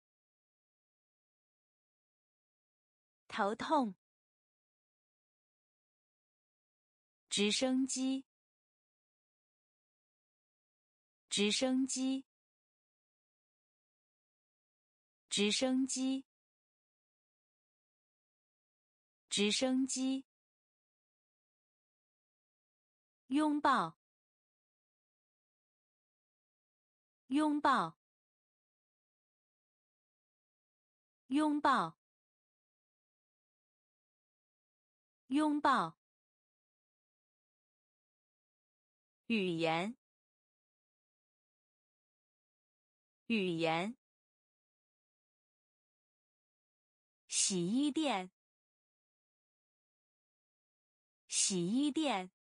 头痛。直升机，直升机，直升机，直升机。拥抱，拥抱。拥抱，拥抱。语言，语言。洗衣店，洗衣店。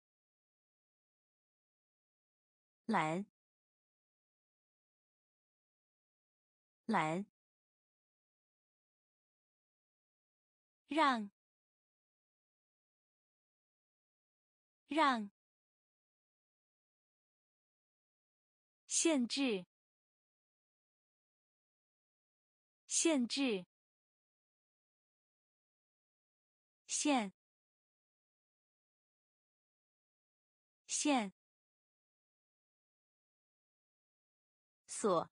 蓝，蓝。让，让，限制，限制，限，限，锁，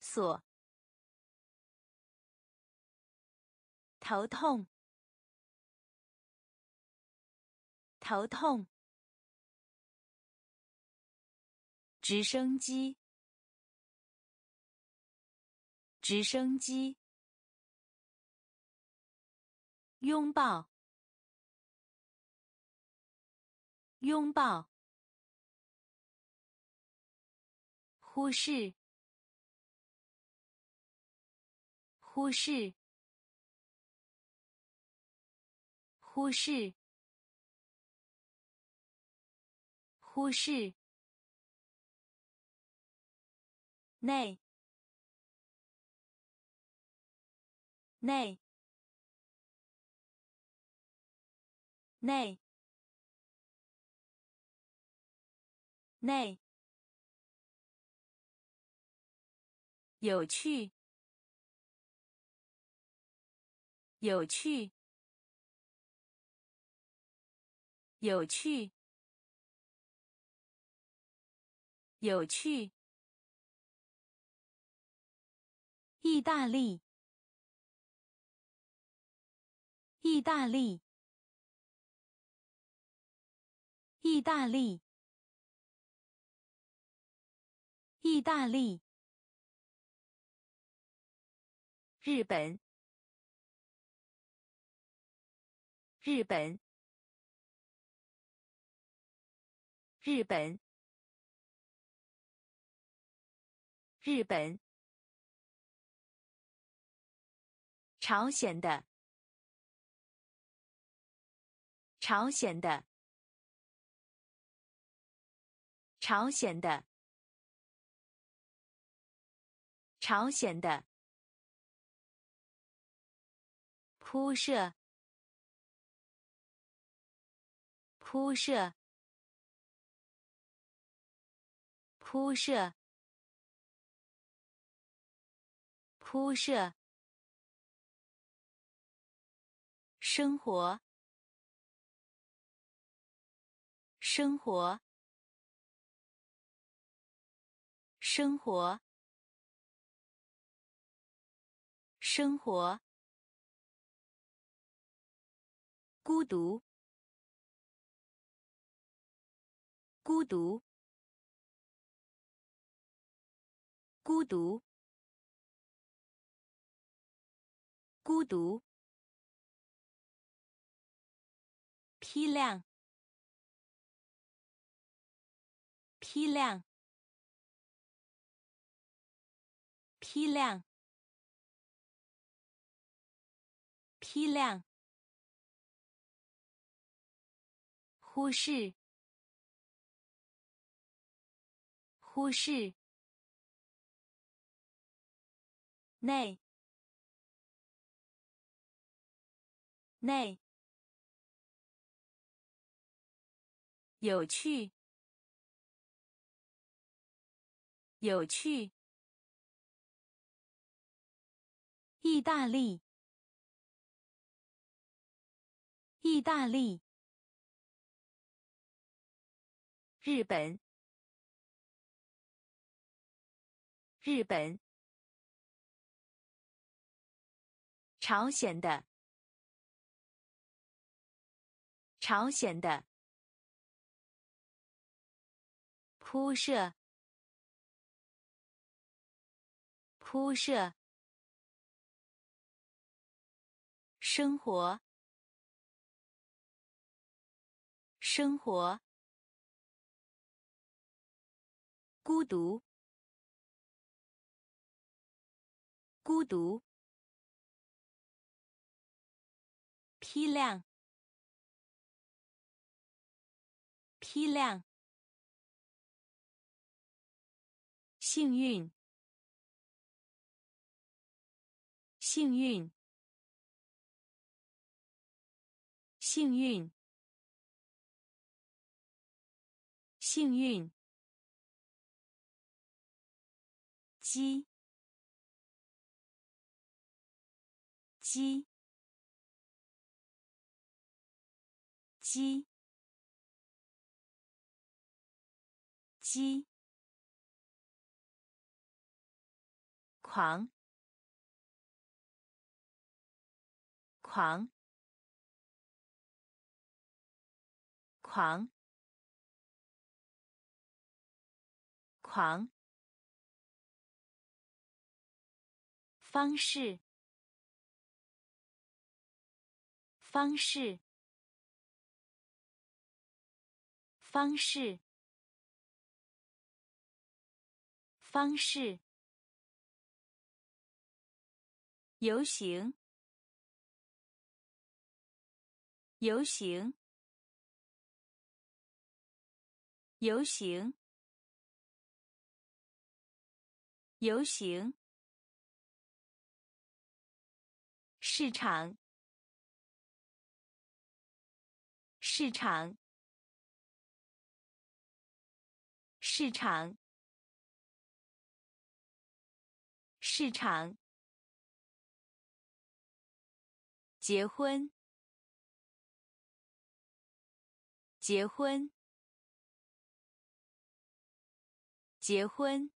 锁。头痛，头痛。直升机，直升机。拥抱，拥抱。忽视，忽视。忽视，忽视。内，内，内，内。有趣，有趣。有趣，有趣。意大利，意大利，意大利，意大利。日本，日本。日本，日本，朝鲜的，朝鲜的，朝鲜的，朝鲜的，铺设，铺设。铺设，铺设，生活，生活，生活，生活，孤独，孤独，孤独，孤独，批量，批量。批量，批量，忽视，忽视，内，内，有趣，有趣。意大利，意大利，日本，日本，朝鲜的，朝鲜的，铺设，铺设。生活，生活，孤独，孤独，批量，批量，幸运，幸运。幸运，幸运，鸡，鸡，鸡，鸡，狂，狂。狂，狂，方式，方式，方式，方式，游行，游行。游行，游行，市场，市场，市场，市场，结婚，结婚。结婚，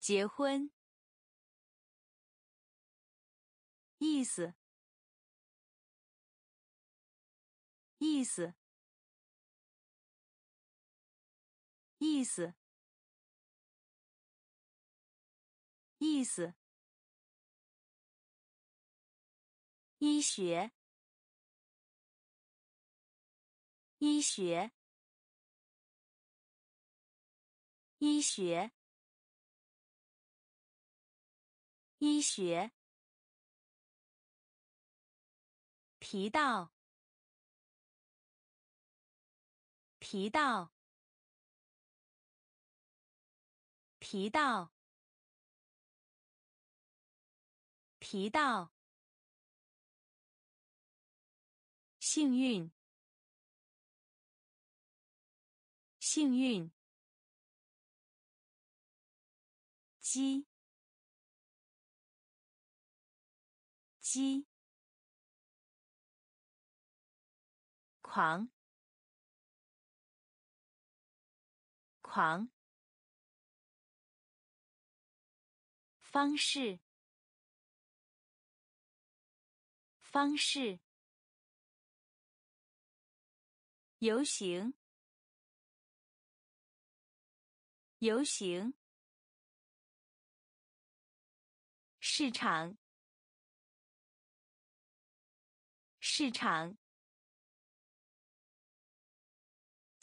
结婚，意思，意思，意思，意思，医学，医学。医学，医学，提到，提到，提到，提到，幸运，幸运。鸡，鸡，狂，狂，方式，方式，游行，游行，市场，市场。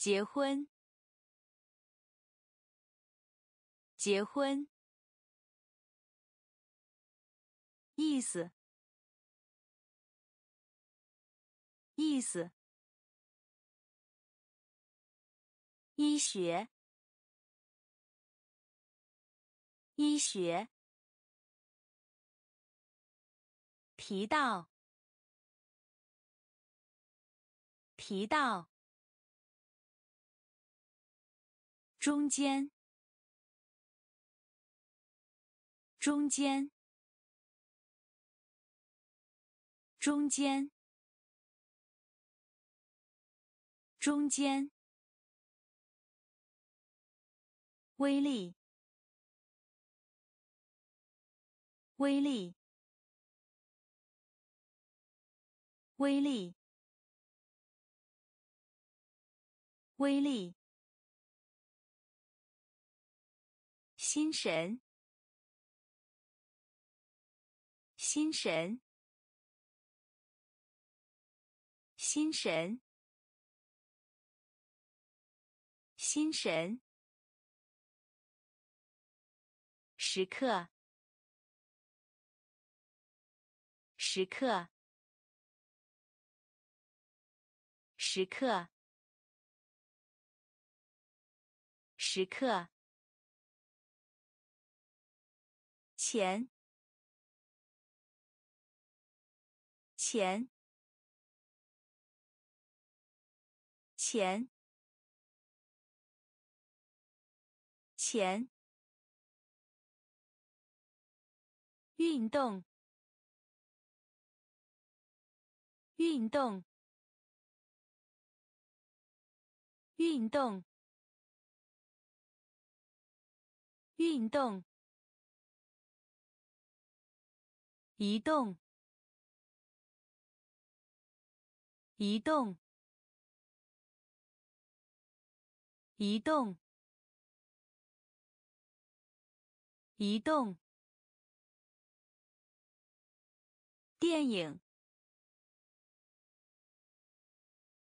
结婚，结婚，意思，意思，医学，医学，提到，提到。中间，中间，中间，中间，威力，威力，威力，威力。心神，心神，心神，心神。时刻，时刻，时刻，时刻。钱，钱，钱，钱。运动，运动，运动，运动。移动，移动，移动，移动。电影，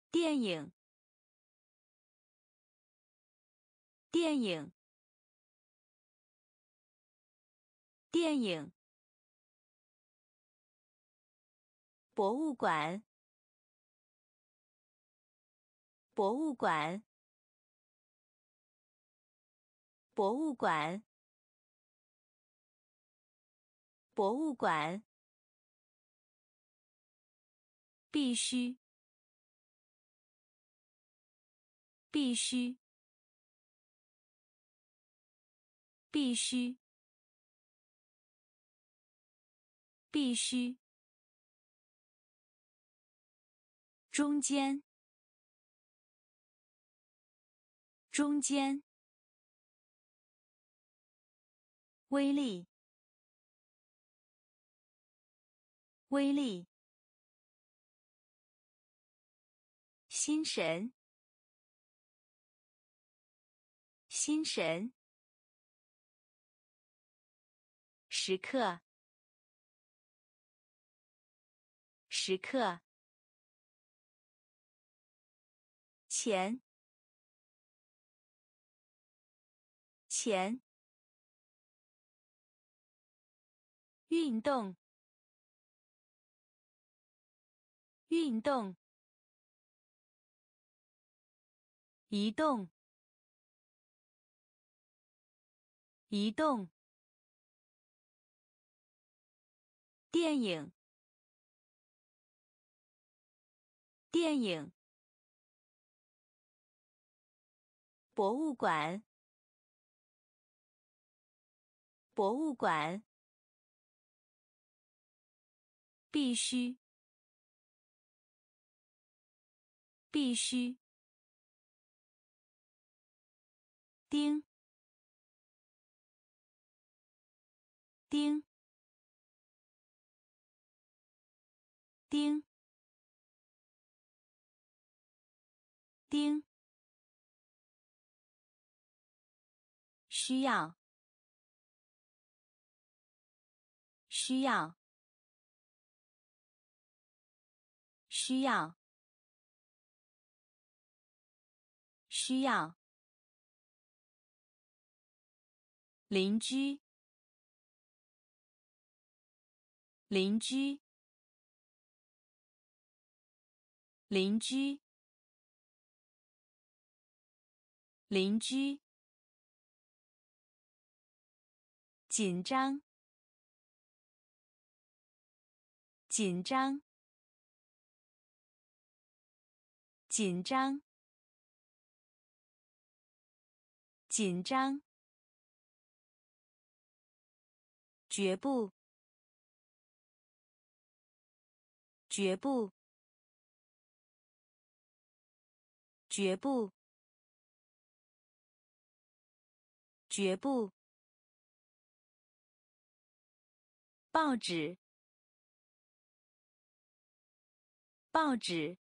电影，电影，电影。博物馆，博物馆，博物馆，博物馆。必须，必须，必须，必须。中间，中间，威力，威力，心神，心神，时刻，时刻。钱，钱，运动，运动，移动，移动，电影，电影。博物馆，博物馆，必须，必须，丁丁丁丁，需要。需要。需要。需要。邻居，邻居，邻居，邻居。紧张，紧张，紧张，紧张。绝不，绝不，绝不，绝不。报纸，报纸，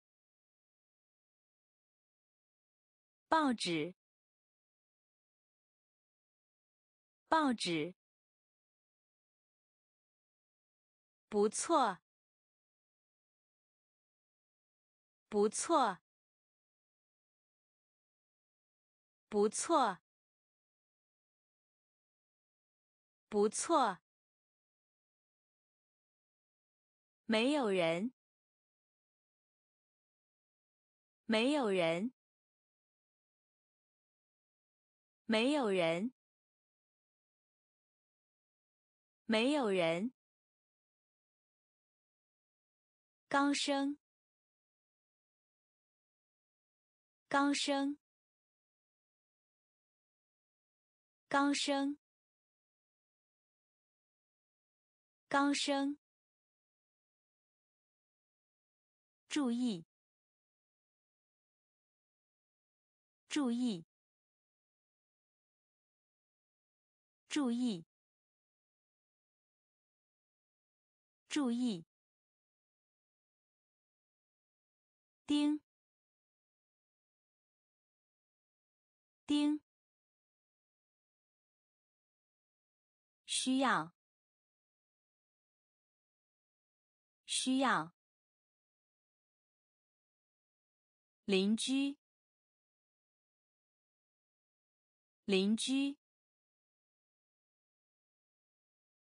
报纸，报纸。不错，不错，不错，不错。没有人，没有人，没有人，没有人。刚生，刚生，刚生，刚生。注意，注意，注意，注意。丁，丁，需要，需要。邻居，邻居。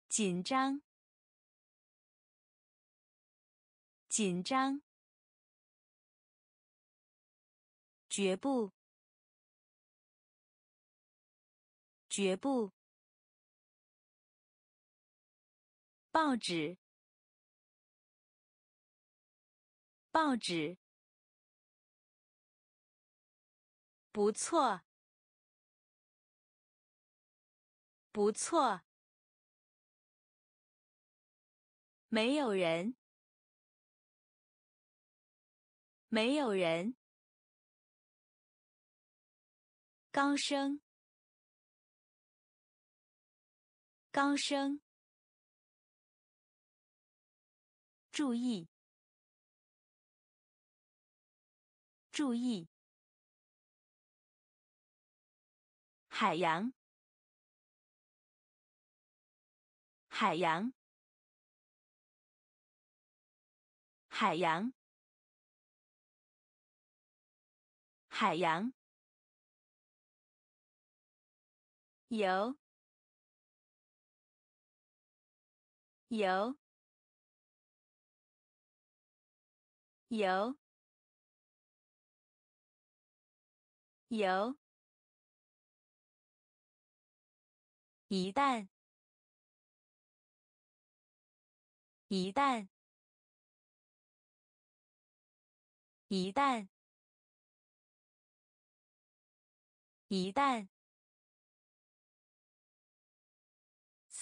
紧张，紧张。绝不，绝不。报纸，报纸。不错，不错。没有人，没有人。刚生，刚生。注意，注意。海洋，海洋，海洋，海洋。有，有，有，有。一旦，一旦，一旦，一旦。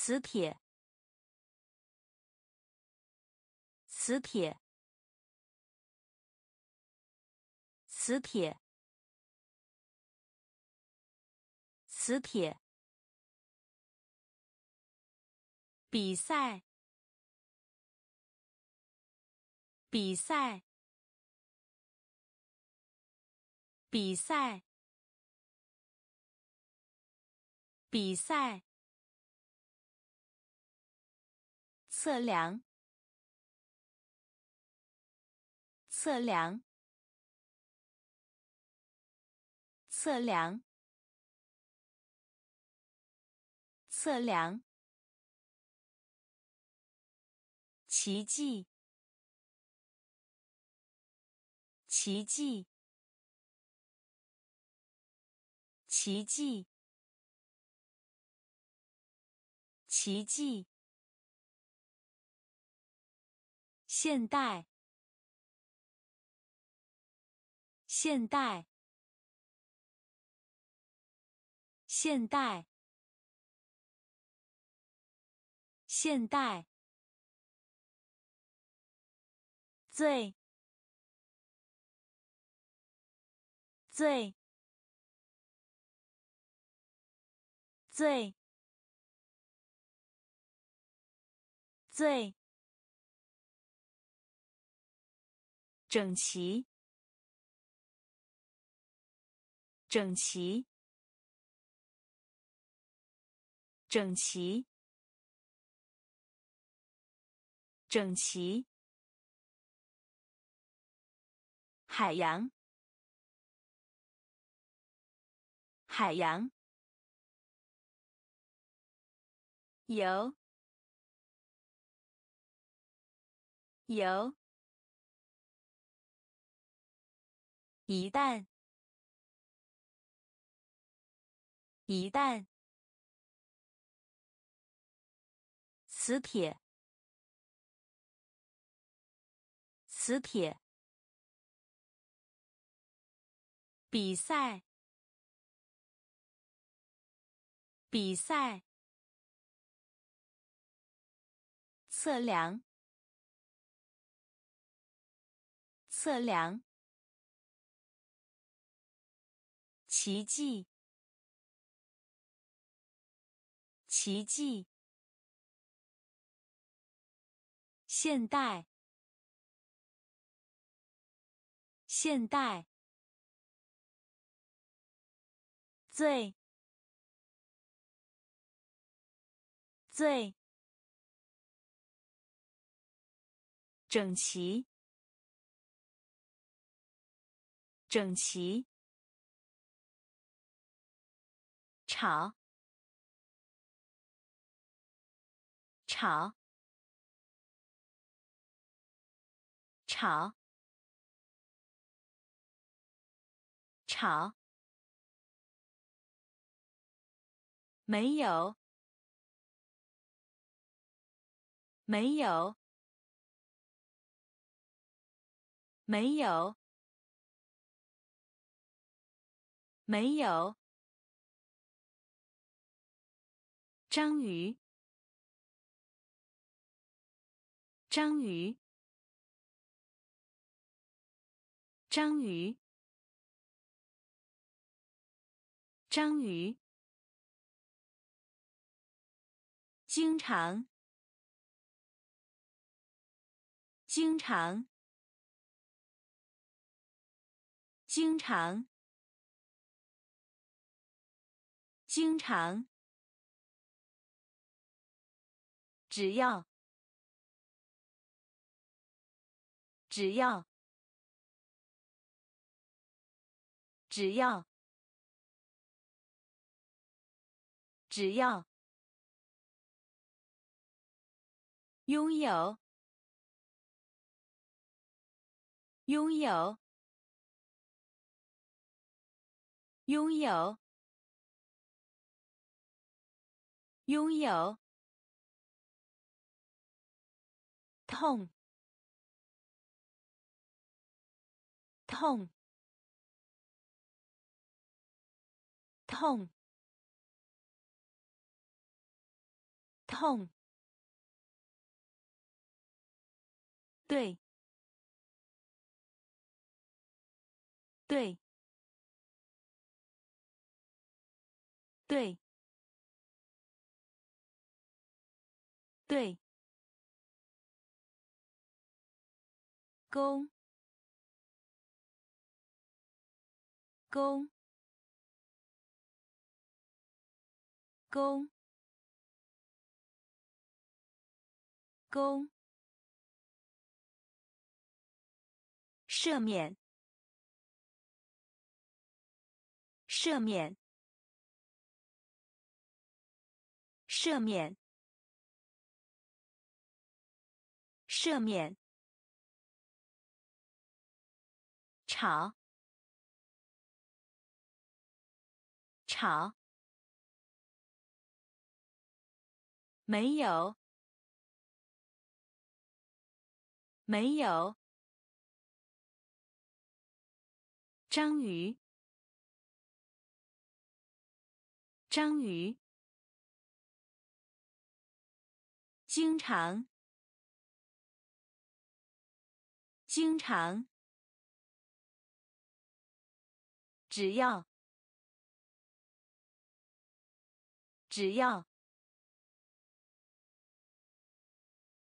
磁铁，磁铁，磁铁，磁铁，比赛，比赛，比赛，比赛，测量，测量。测量，测量，奇迹，奇迹，奇迹，奇迹，现代，现代。现代，现代，最，最，最，最，整齐，整齐。整齐，整齐。海洋，海洋。游，游。一旦，一旦。磁铁，磁铁。比赛，比赛。测量，测量。奇迹，奇迹。现代，现代，最，最，整齐，整齐，吵，吵。吵，吵，没有，没有，没有，没有。章鱼，章鱼。章鱼，章鱼，经常，经常，经常，经常，只要，只要。只要，只要。拥有，拥有，拥有，拥有，痛，痛。痛，痛，对，对，对，对，公，公，公，公。赦免，赦免，赦免，赦免。吵，吵，没有，没有。章鱼，章鱼，经常，经常，只要，只要，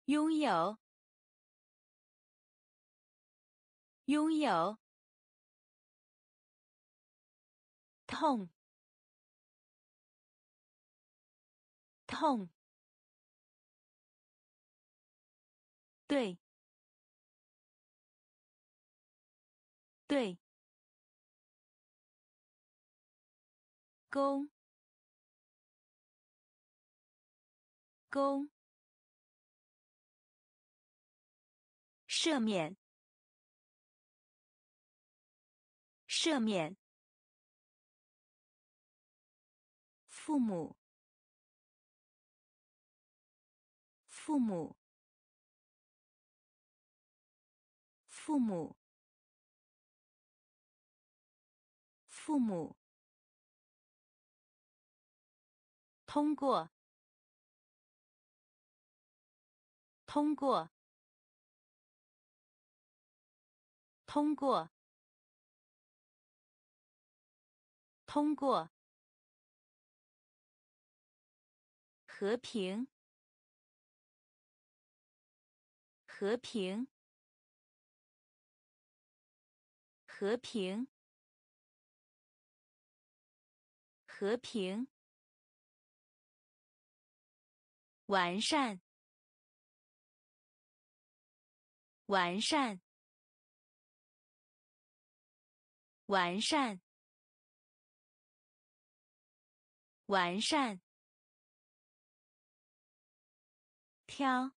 拥有，拥有。痛，痛，对，对，公，公，赦免，赦免。父母，父母，父母，父母。通过，通过，通过，通过。和平，和平，和平，和平，完善，完善，完善，完善。挑，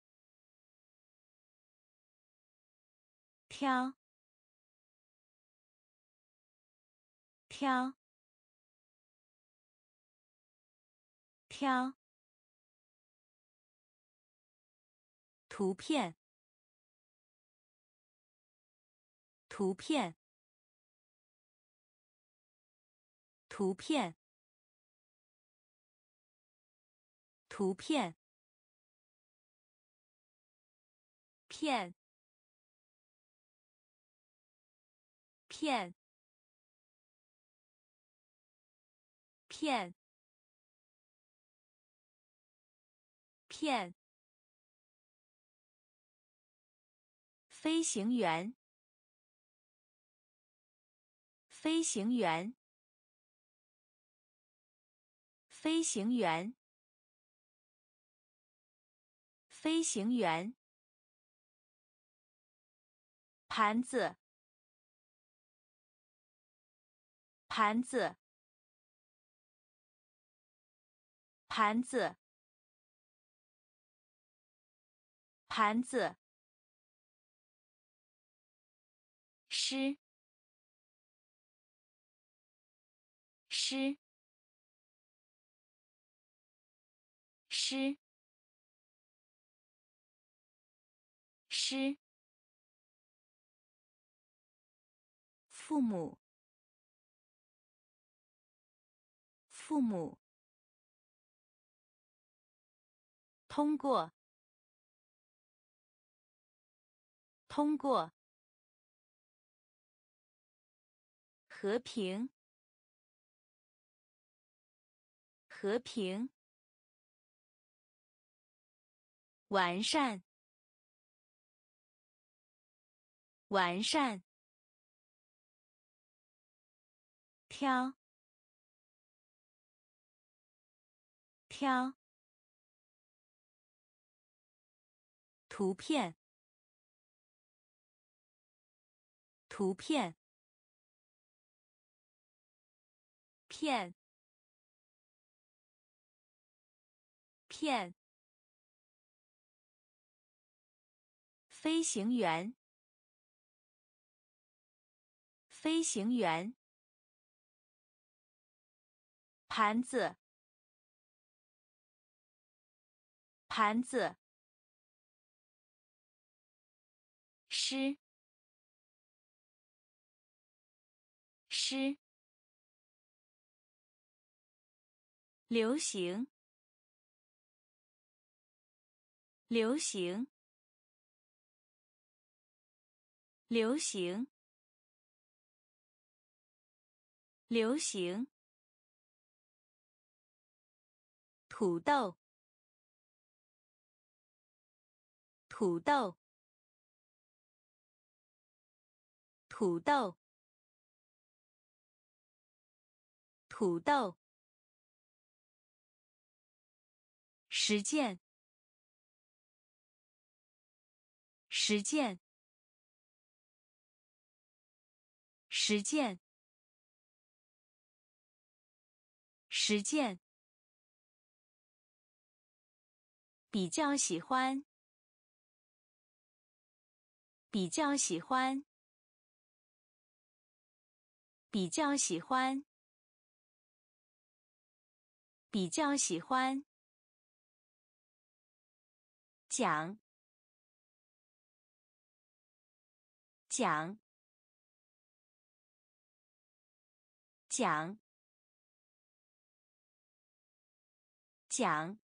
挑，挑，挑。图片，图片，图片，图片。片，片，片，片。飞行员，飞行员，飞行员，飞行员。盘子，盘子，盘子，盘子，湿，湿，湿，湿。父母，父母，通过，通过，和平，和平，完善，完善，挑，挑，图片，图片，片。片，飞行员，飞行员，盘子，盘子，诗，诗，流行。流行，流行，流行。土豆，土豆，土豆，土豆。实践。实践，实践，实践。比较喜欢，比较喜欢，比较喜欢，比较喜欢。讲。讲，讲，讲。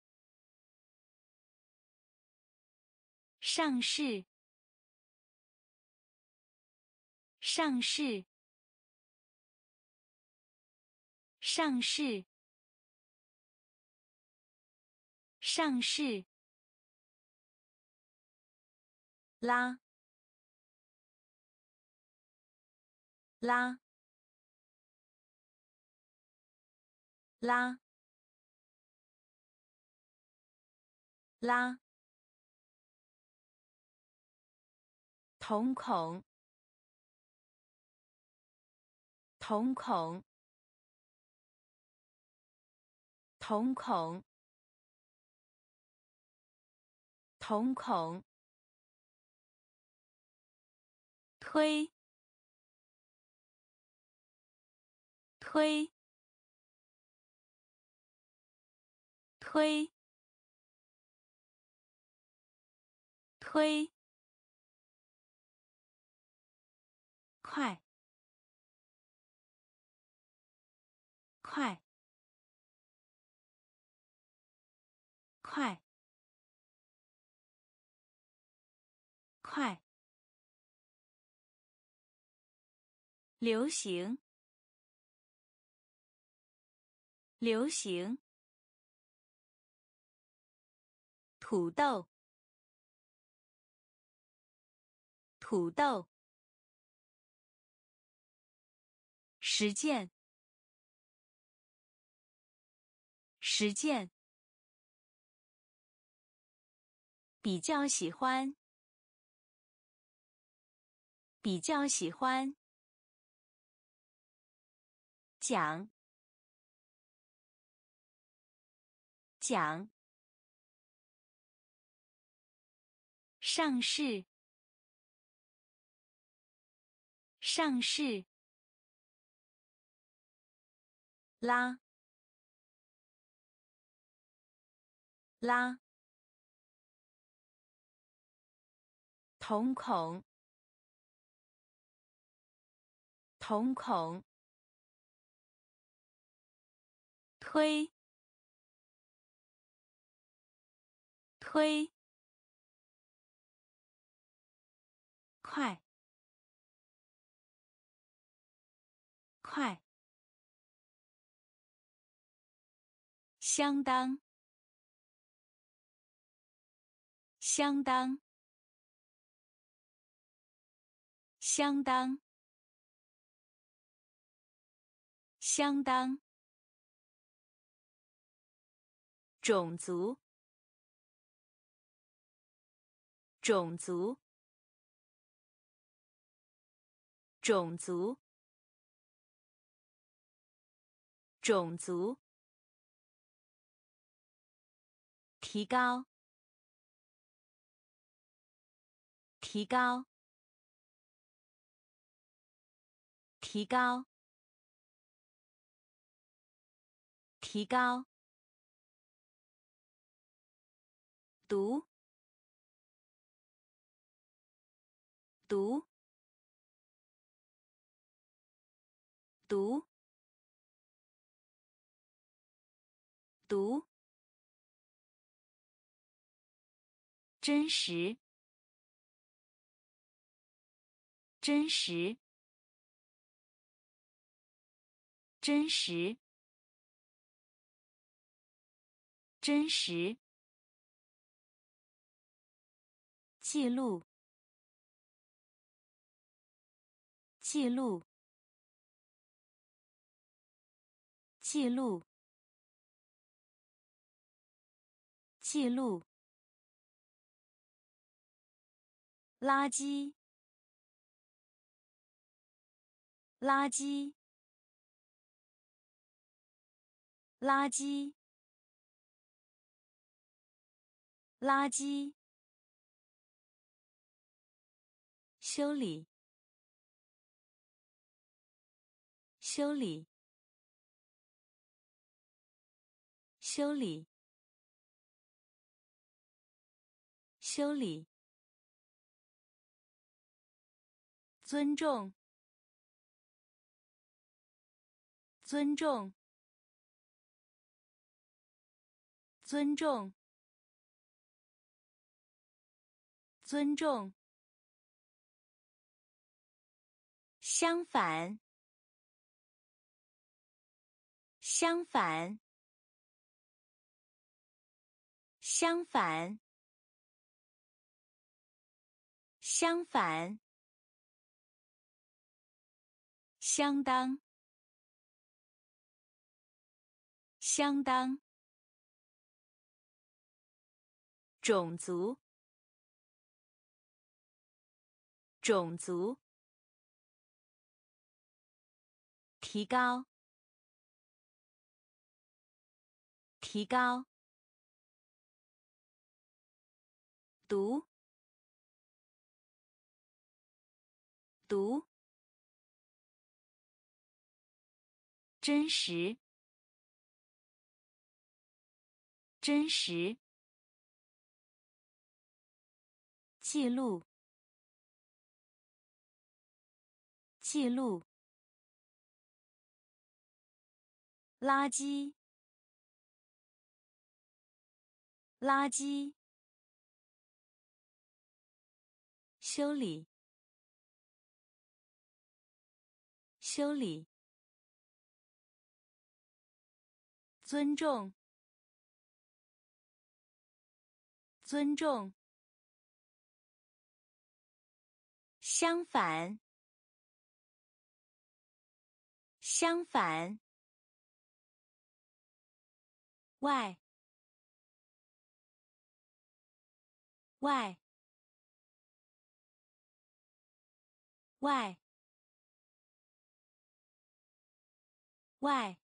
上市，上市，上市，上市。拉。拉，拉，拉，瞳孔，瞳孔，瞳孔，瞳孔，推。推，推，推，快，快，快，快，流行。流行，土豆，土豆，实践，实践，比较喜欢，比较喜欢，讲。讲，上市，上市，拉，拉，瞳孔，瞳孔，推。推，快，快，相当，相当，相当，相当。种族，种族，种族，种族。提高，提高，提高，提高。读，读，读，读。真实，真实，真实，真实。记录，记录，记录，记录。垃圾，垃圾，垃圾，垃圾。修理，修理，修理，修理。尊重，尊重，尊重，尊重。相反，相反，相反，相反。相当，相当。种族，种族。提高，提高。读，读。真实，真实。记录，记录。垃圾，垃圾。修理，修理。尊重，尊重。相反，相反。外，外，外，外。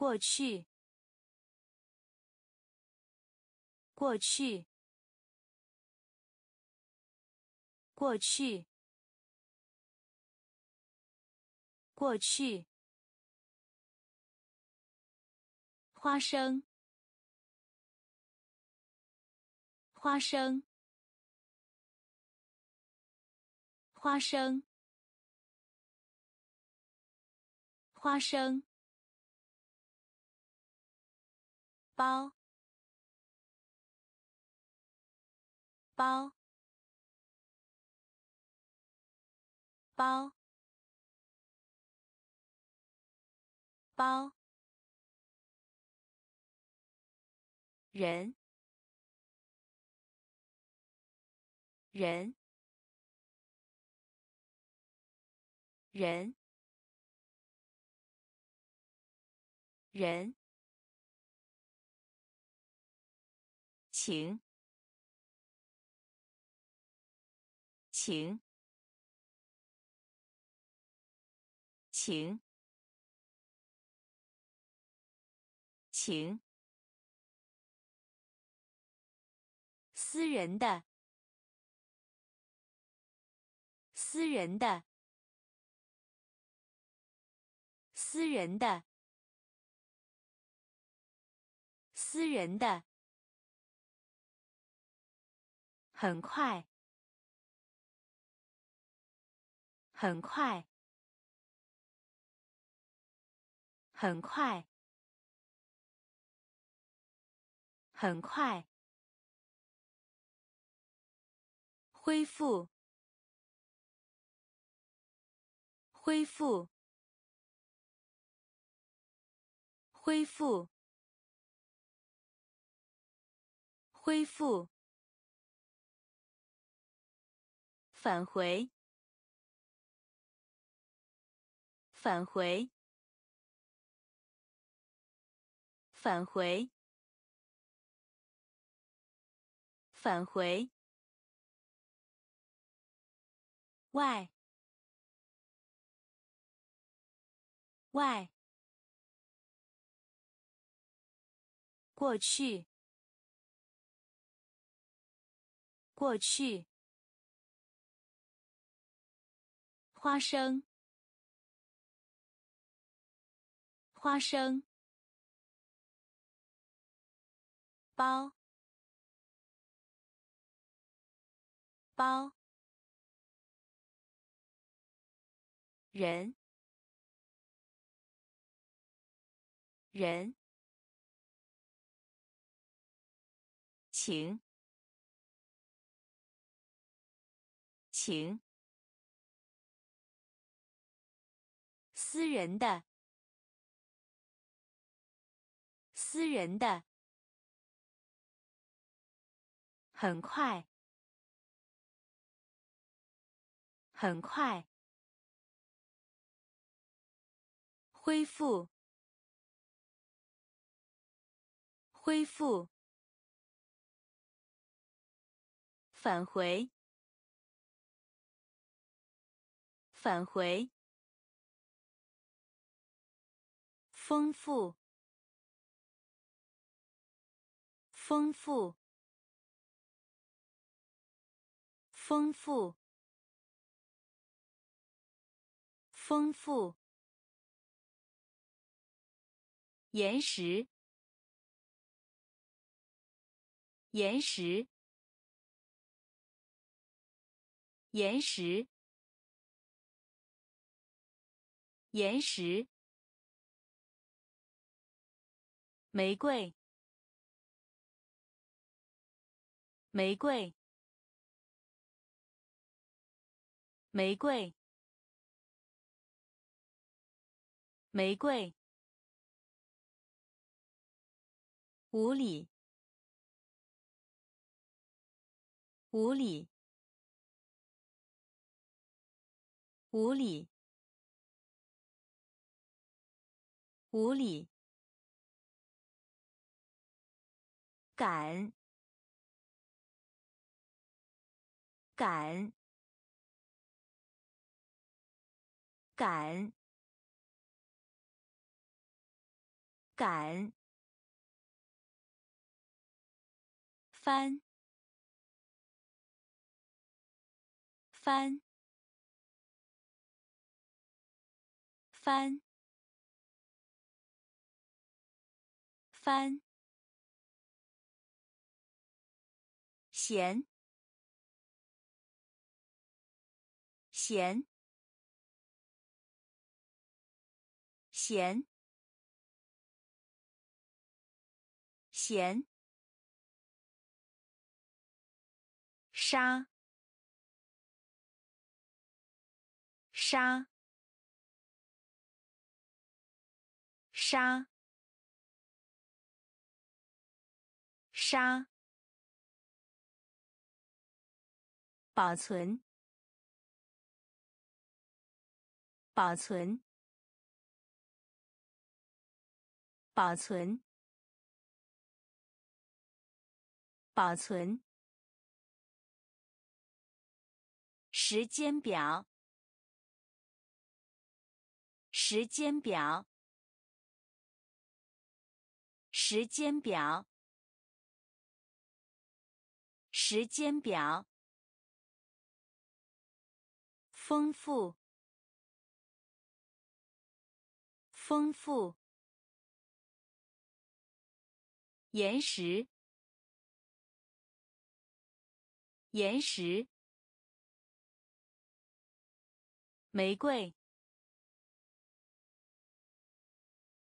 过去，过去，过去，过去。花生，花生，花生，花生。包，包，包，包，人，人，人，人，请，请，请。请私人的，私人的，私人的，私人的，很快，很快，很快。很快，恢复，恢复，恢复，恢复，返回，返回，返回。返回，外，外，过去，过去，花生，花生，包。包，人，人，请，请，私人的，私人的，很快。很快，恢复，恢复，返回，返回，丰富，丰富，丰富。丰富，岩石，岩石，岩石，岩石，玫瑰，玫瑰，玫瑰。玫瑰，无理，无理，无理，无理，敢，敢，敢。敢翻。翻。翻。翻，咸。咸。咸。咸，沙，沙，沙。沙。保存。保存。保存。保存。时间表。时间表。时间表。时间表。丰富。丰富。岩石。岩石。玫瑰。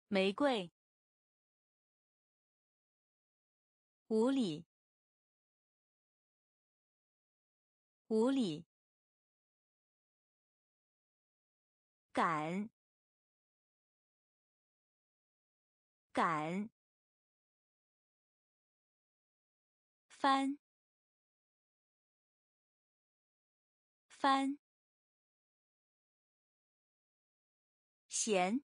玫瑰。无理无理感。感。翻。翻。咸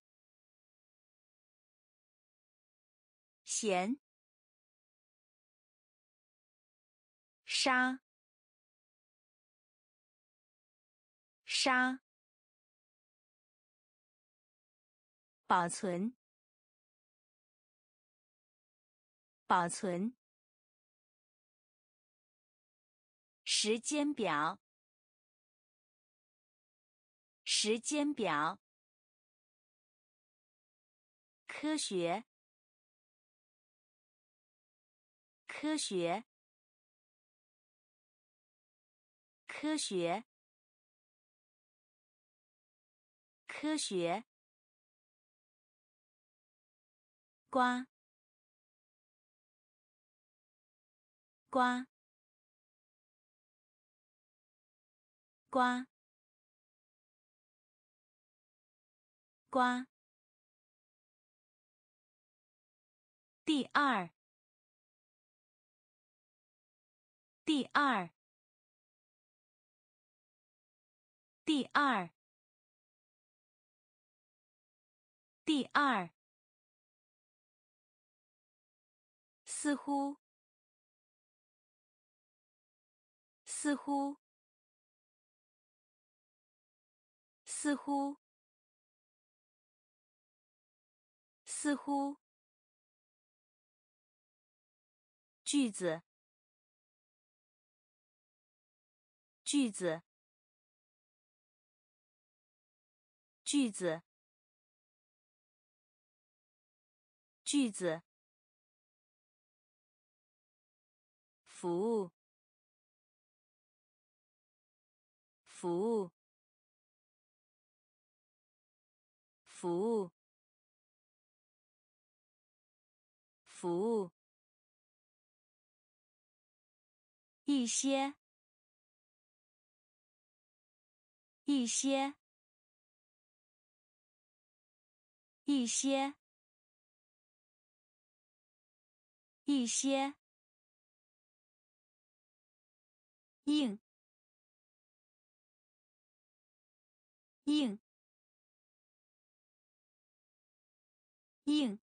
咸杀杀保存。保存。时间表。时间表。科学。科学。科学。科学。瓜。瓜。瓜。瓜。第二，第二，第二，第二，似乎，似乎，似乎，似乎。句子，句子，句子，句子。服务，服务，服务，服务。一些，一些，一些，一些，硬，硬，硬，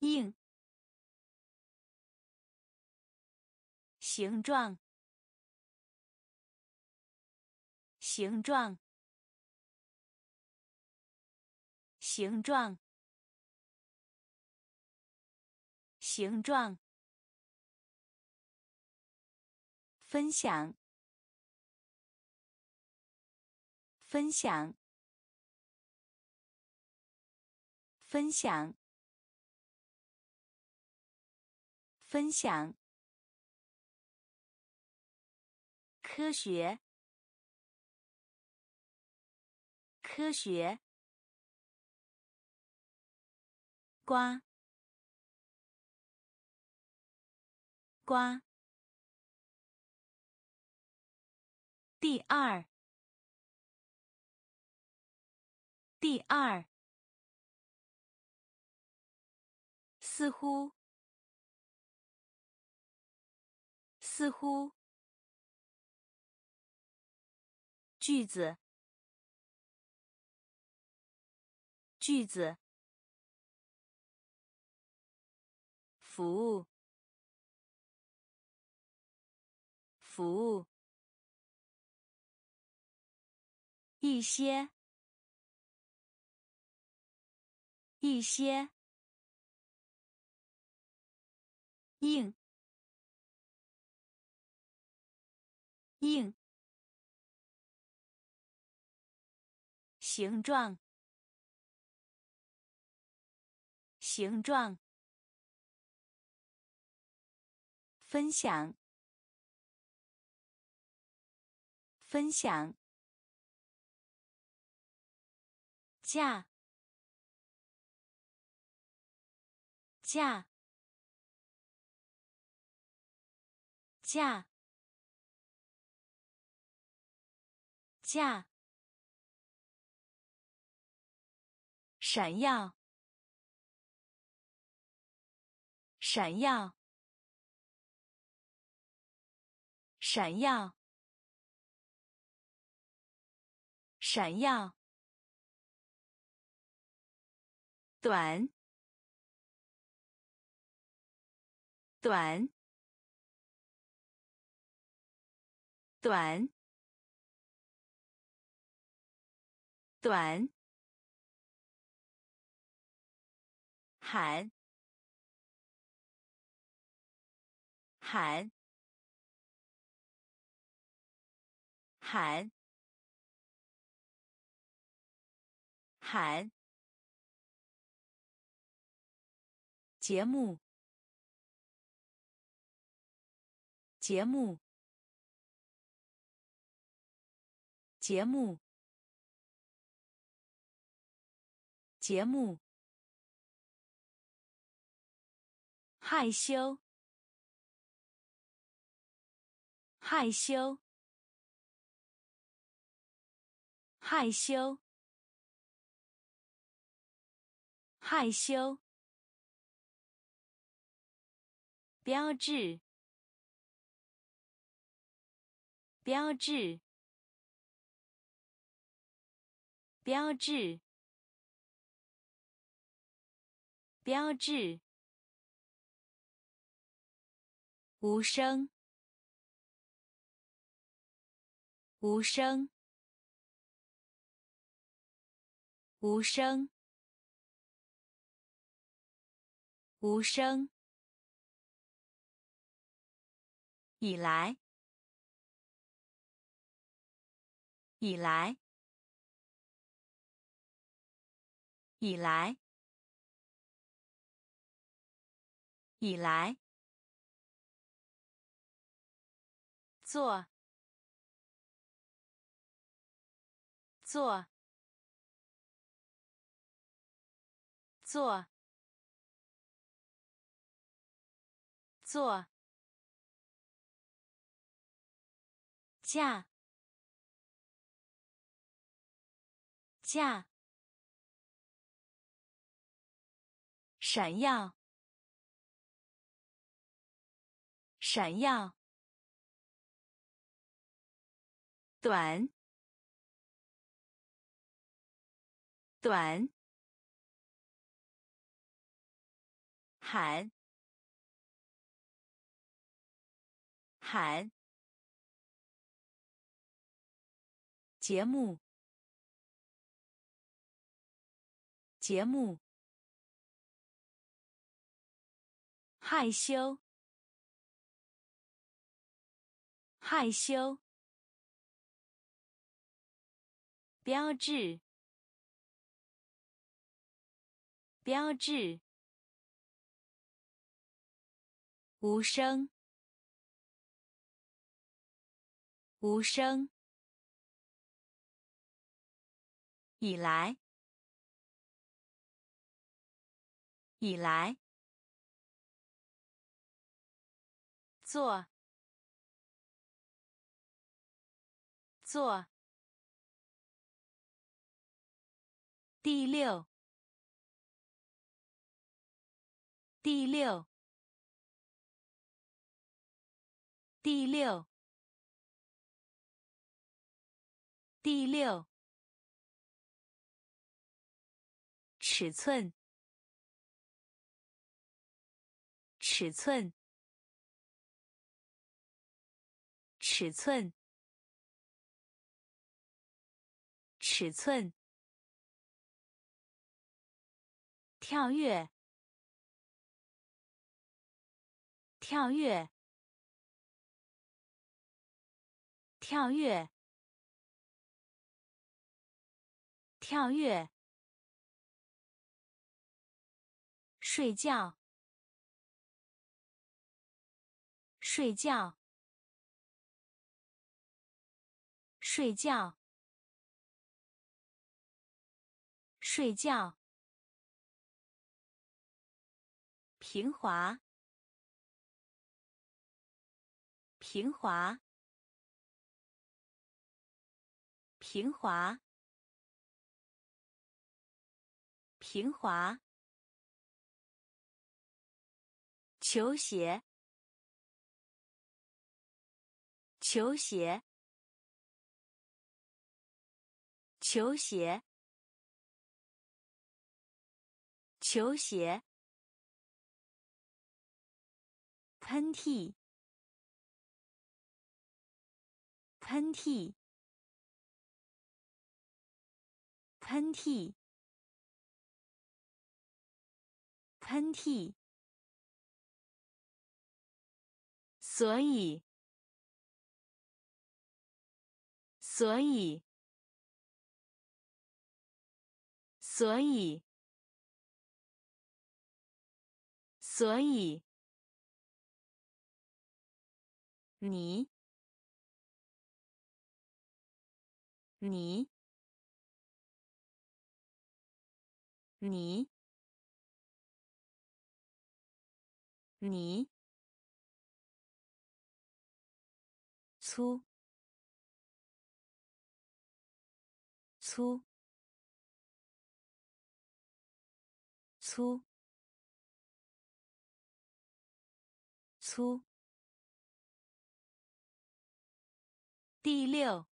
硬。形状，形状，形状，形状。分享，分享，分享，分享。科学，科学，瓜，瓜，第二，第二，似乎，似乎，句子，句子，服务，服务，一些。一些硬硬形状形状分享分享价。价，价，价，闪耀，闪耀，闪耀，闪耀，短。短，短，短，喊，喊，喊，喊，节目。节目，节目，节目，害羞，害羞，害羞，害羞，标志。标志，标志，标志。无声，无声，无声，无声。以来。以来，以来，以来，做，做，做，做，价。价，闪耀，闪耀，短，短，喊，喊，节目。节目，害羞，害羞，标志，标志，无声，无声，以来。以来，做，做，第六，第六，第六，第六，尺寸，尺寸，尺寸，尺寸。跳跃，跳跃，跳跃，跳跃。睡觉，睡觉，睡觉，睡觉。平滑，平滑，平滑，平滑。球鞋，球鞋，球鞋，球鞋。喷嚏，喷嚏，喷嚏，喷嚏。所以，所以，所以，所以。你，你，你，你，粗，粗，粗，粗。第六，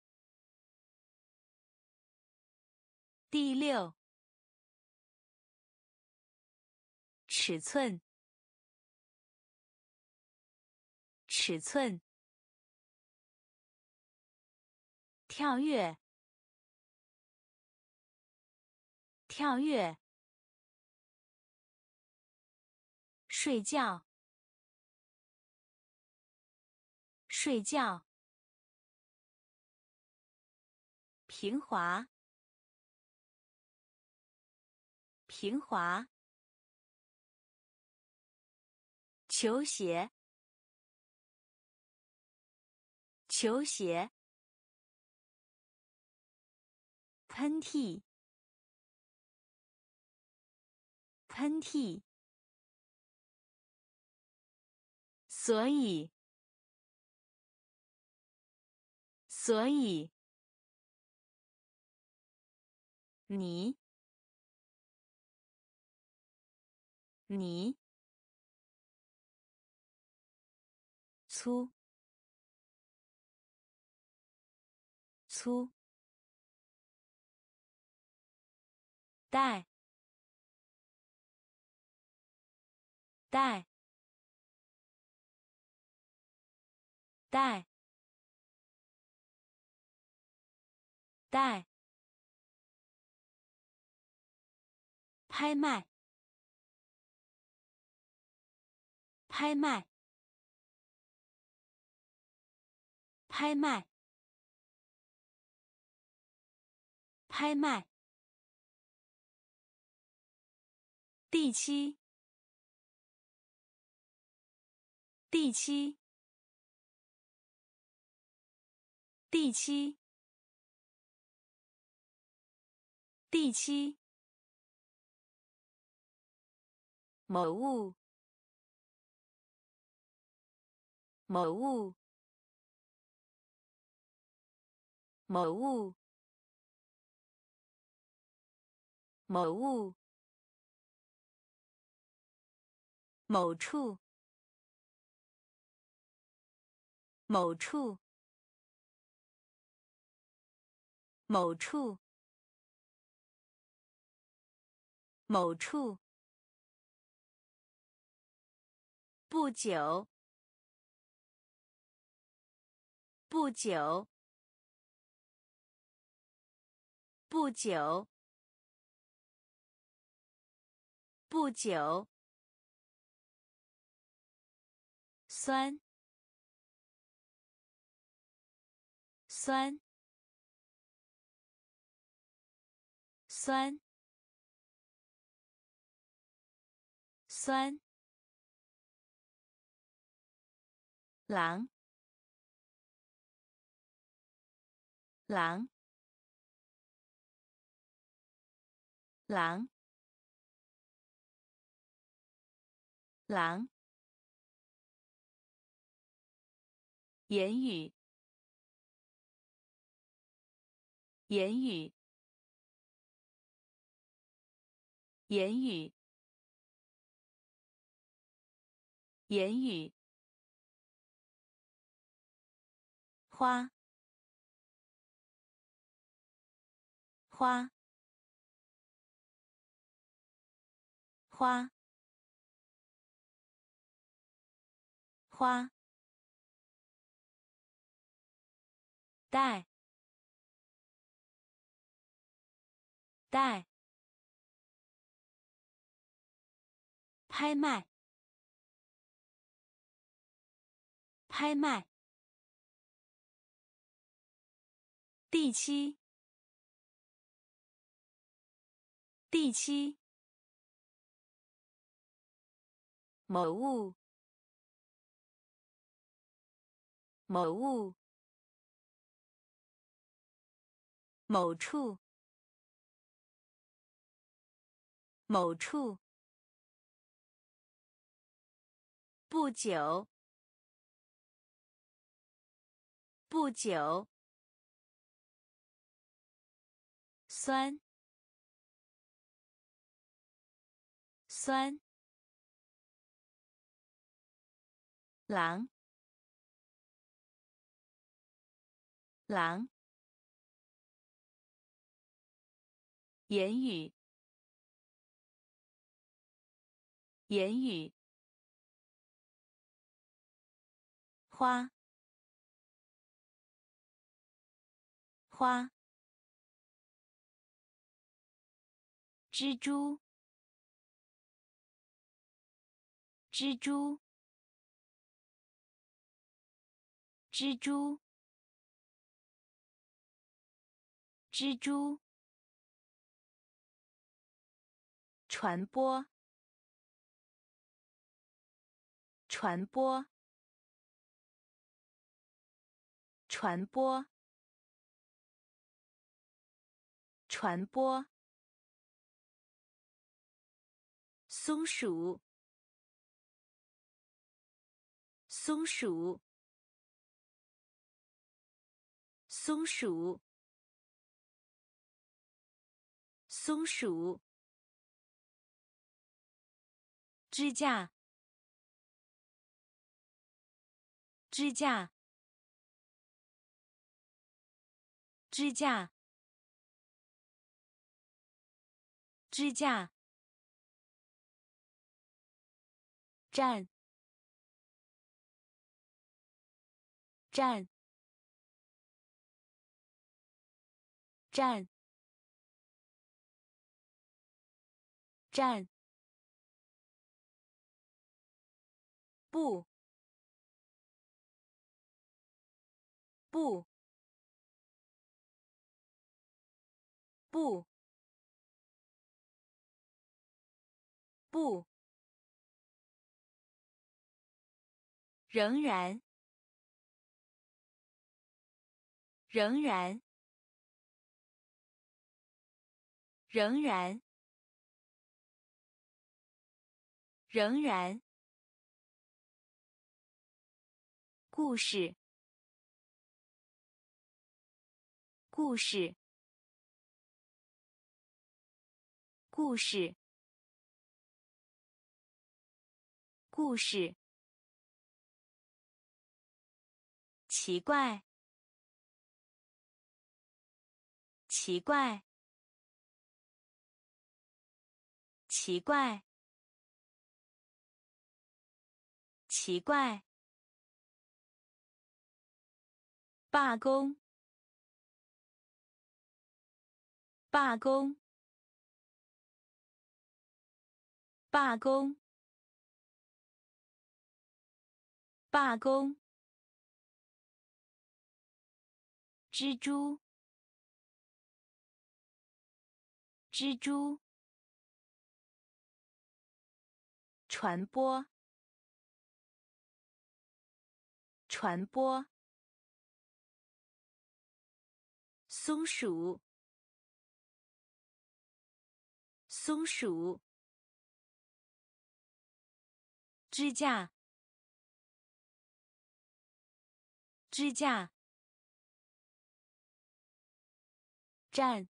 第六，尺寸，尺寸，跳跃，跳跃，睡觉，睡觉。平滑，平滑。球鞋，球鞋。喷嚏，喷嚏。所以，所以。你，你，粗，粗，带，带，带，带。拍卖，拍卖，拍卖，拍卖。第七，第七，第七，第七。某物，某物，某物，某物，某处，某处，某处，某处。不久，不久，不久，不久。酸，酸，酸，酸。狼，狼，狼，狼。言语，言语，言语，言语。花，花，花，花，带，带，拍卖，拍卖。第七，第七，某物，某物，某处，某处，不久，不久。酸，酸，狼，狼，言语，言语，花，花。蜘蛛，蜘蛛，蜘蛛，蜘蛛，传播，传播，传播，传播。松鼠，松鼠，松鼠，松鼠，支架，支架，支架，支架。站，站，站，站，不，不，不，不。仍然，仍然，仍然，仍然。故事，故事，故事，故事，奇怪，奇怪，奇怪，奇怪。罢工！罢工！罢工！罢工！蜘蛛！蜘蛛！传播！传播！松鼠，松鼠，支架，支架，站，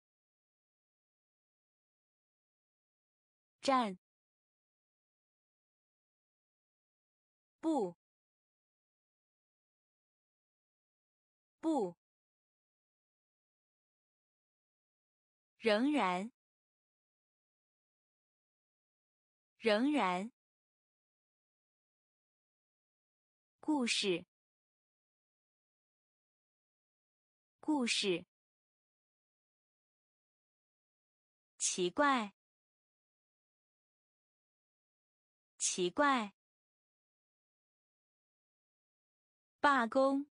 站，不，不。仍然，仍然，故事，故事，奇怪，奇怪，罢工，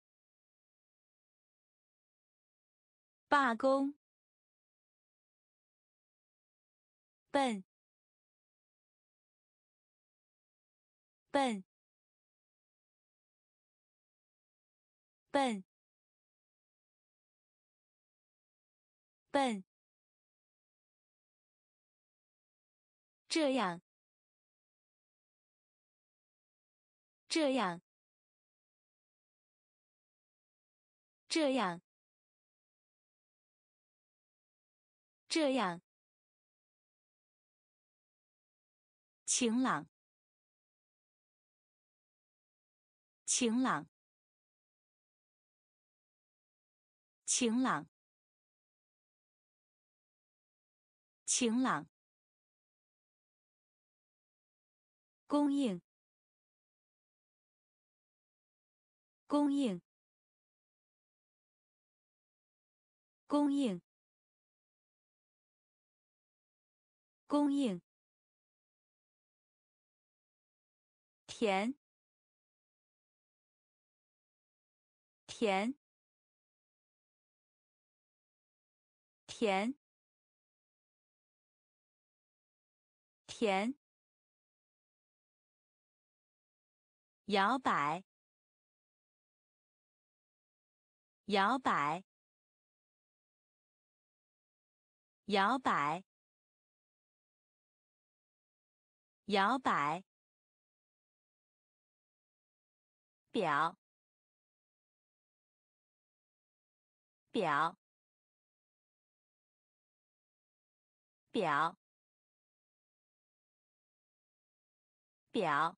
罢工。笨，笨，笨，笨，这样，这样，这样，这样。晴朗，晴朗，晴朗，晴朗。供应，供应，供应，供应。甜，甜，甜，甜，摇摆，摇摆，摇摆，摇摆。表，表，表，表，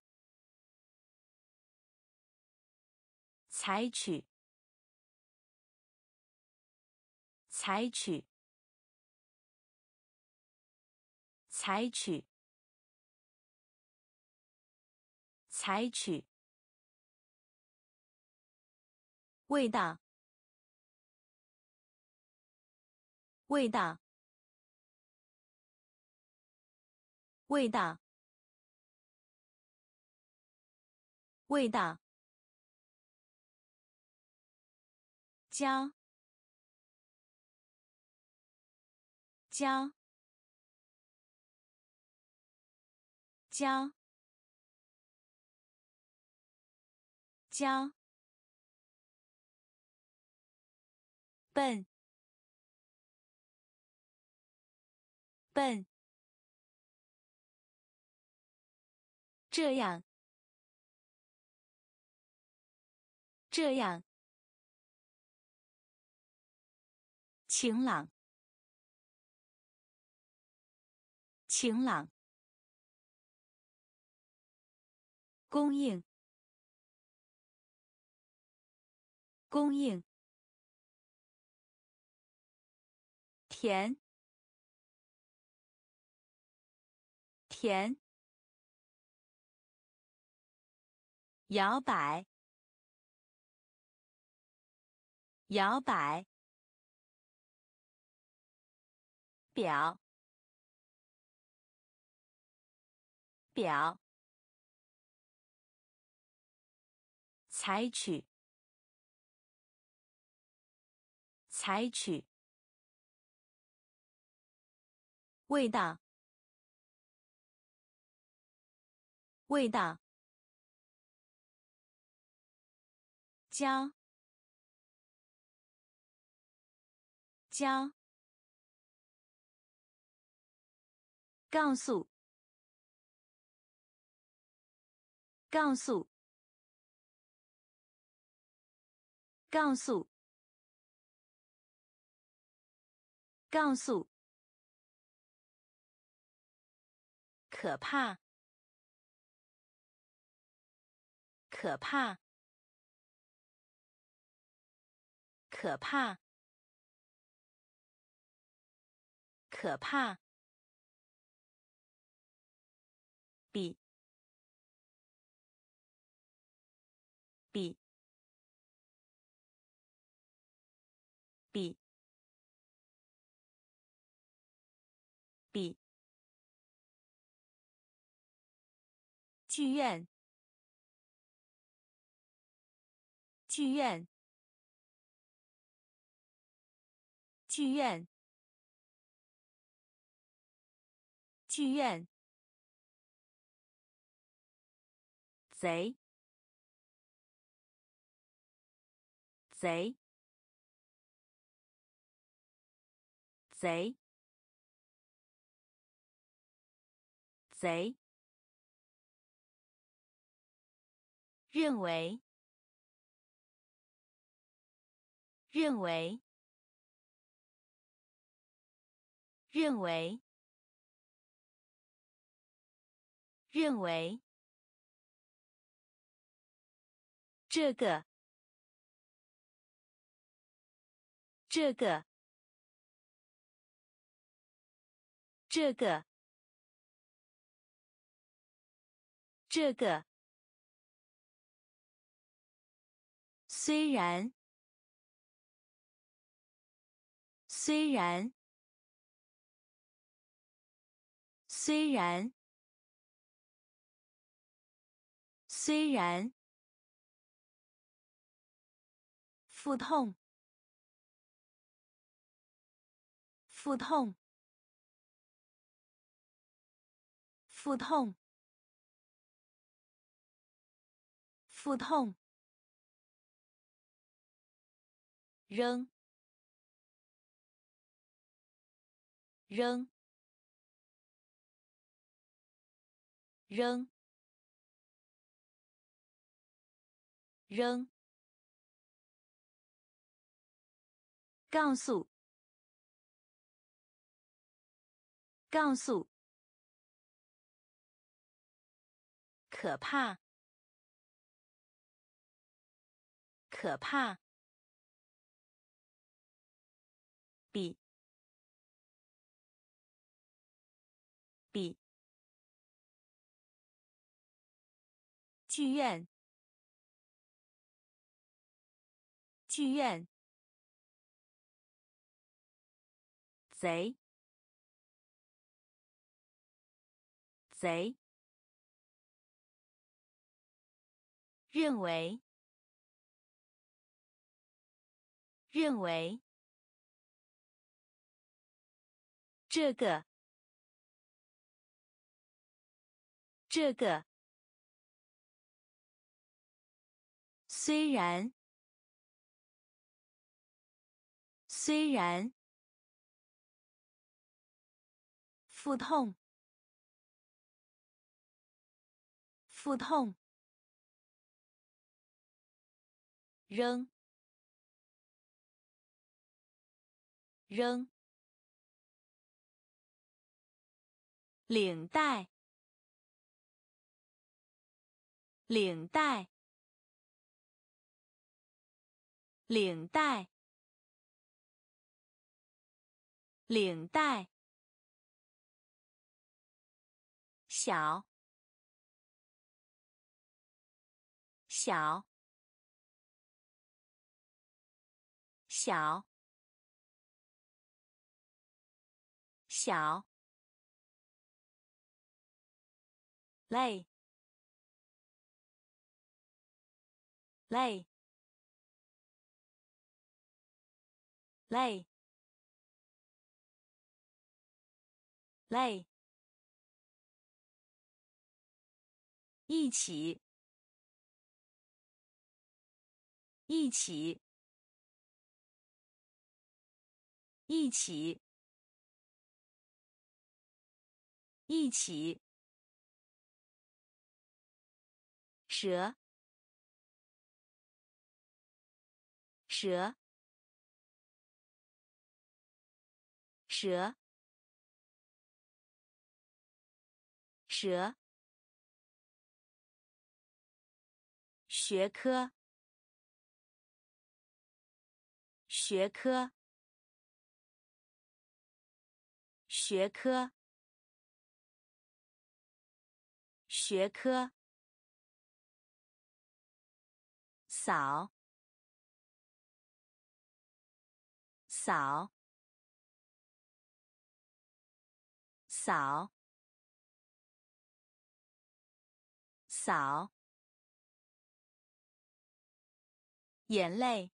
采取，采取，采取，采取。味道，味道，味道，味道，教，教，教，教。笨，笨，这样，这样，晴朗，晴朗，供应，供应，田，田，摇摆，摇摆。表，表，采取，采取，味道，味道，教，教。告诉，告诉，告诉，告诉，可怕，可怕，可怕，可怕。剧院，剧院，剧院，剧院。贼，贼，贼，贼。认为，认为，认为，认为。这个，这个，这个，这个。虽然，虽然，虽然，虽然。腹痛，腹痛，腹痛，腹痛。扔，扔，扔，扔。告诉，告诉，可怕，可怕，剧院，剧院。贼，贼，认为，认为，这个，这个，虽然，虽然。腹痛，腹痛。扔，扔，领带，领带，领带，领带，小，小，小，小。累，累，累，累，一起，一起，一起，一起。蛇，蛇，蛇，蛇。学科，学科，学科，学科。扫，扫，扫，扫，眼泪，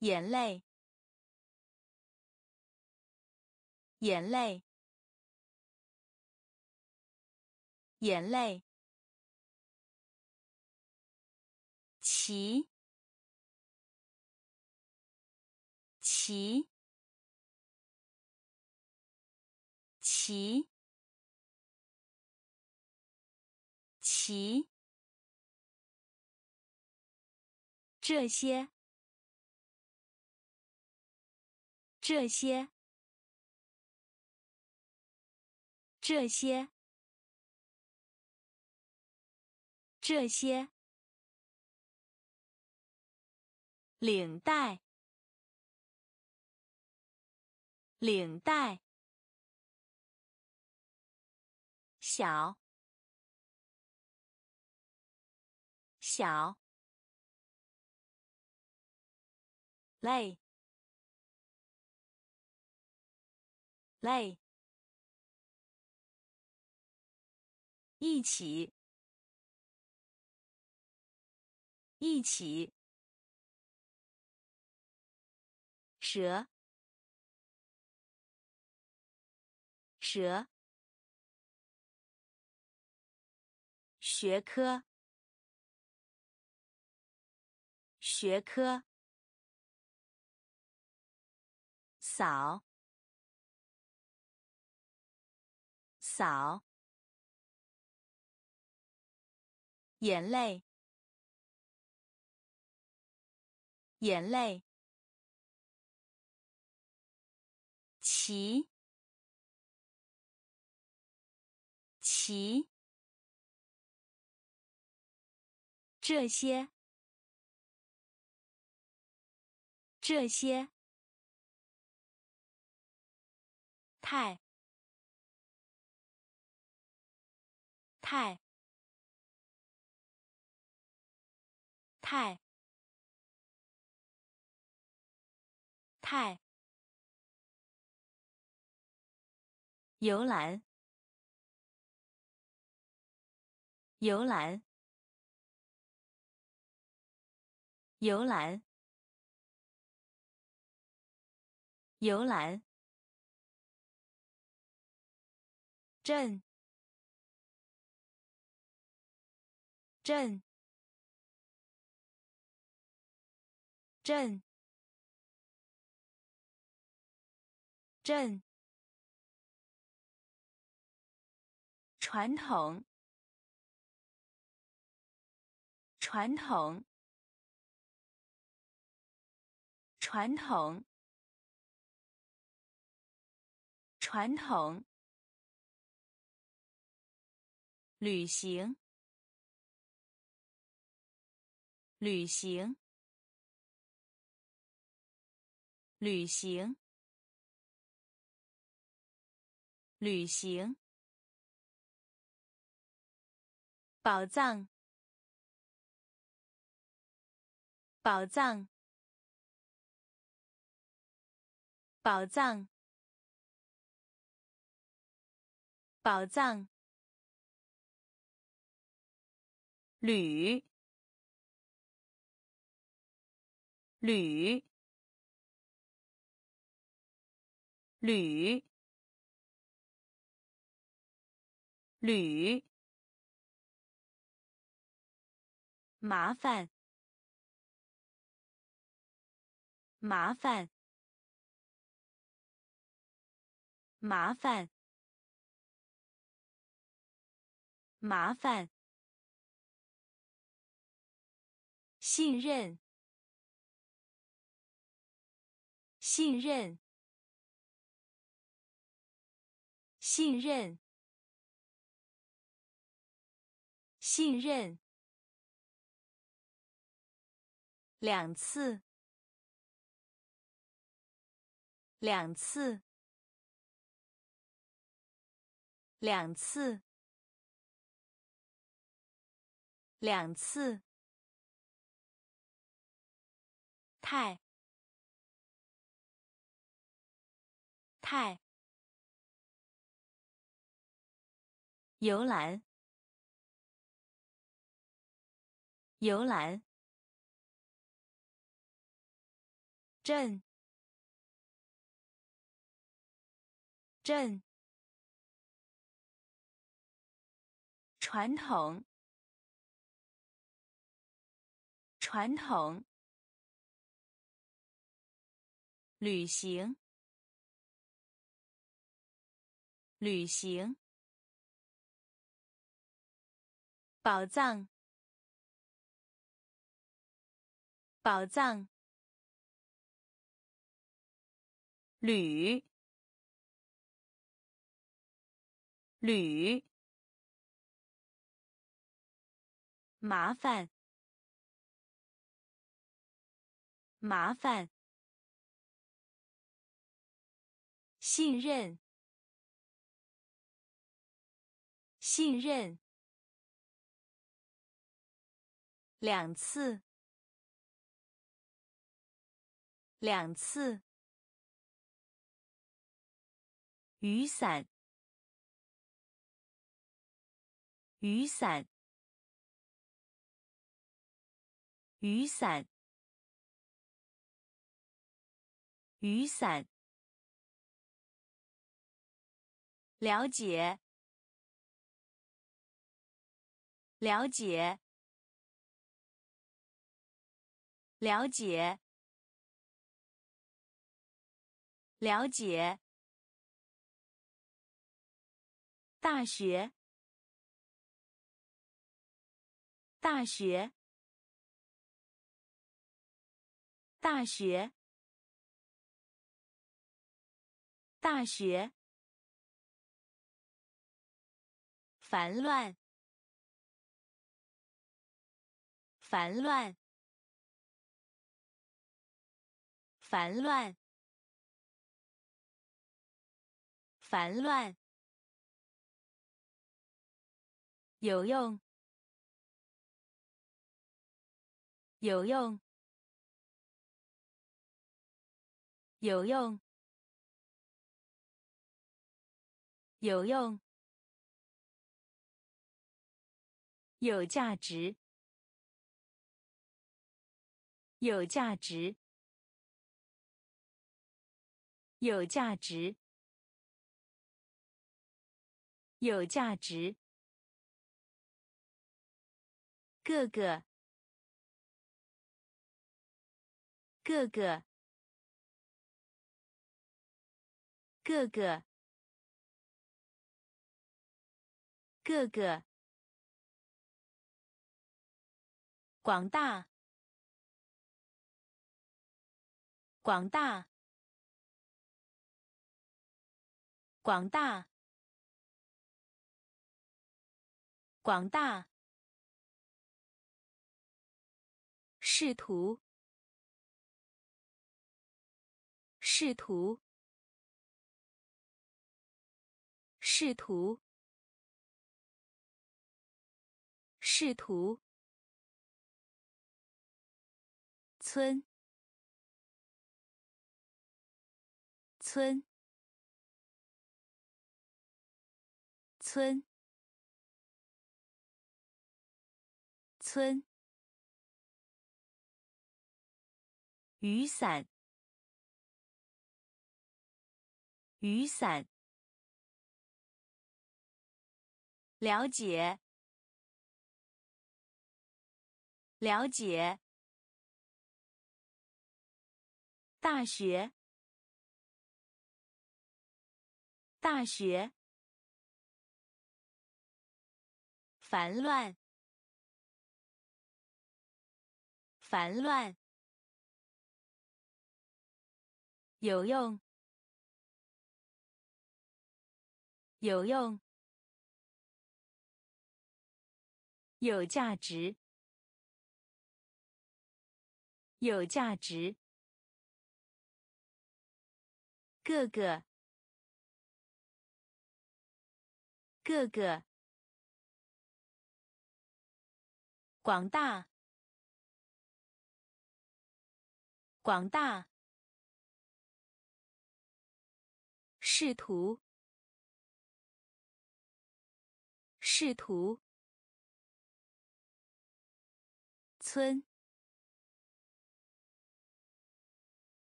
眼泪，眼泪，眼泪。骑，骑，骑，骑，这些，这些，这些，这些。领带，领带，小，小，累，累，一起，一起。蛇，蛇，学科，学科，扫，扫，眼泪，眼泪。骑，骑，这些，这些，太，太，太，太。游览，游览，游览，游览。镇，镇，镇，镇。传统，传统，传统，传统，旅行，旅行，旅行，旅行，宝藏，宝藏，宝藏。宝藏，铝，铝，铝，铝，麻烦，麻烦，麻烦。麻烦，信任，信任，信任，信任，两次，两次，两次。两次，太，太，游览，游览，镇，镇，传统。传统，旅行，旅行，宝藏，宝藏，旅，旅，麻烦。麻烦，信任，信任，两次，两次，雨伞，雨伞，雨伞。雨伞，了解，了解，了解，了解。大学，大学，大学。大学，烦乱，烦乱，烦乱，烦乱，有用，有用，有用。有用，有价值，有价值，有价值，有价值。各个，各个，各个。各个，广大，广大，广大，广大，试图，试图，试图，试图。村，村，村，村。雨伞，雨伞。了解，了解。大学，大学，烦乱，烦乱，有用，有用，有价值，有价值。各个，各个，广大，广大，试图，试图，村，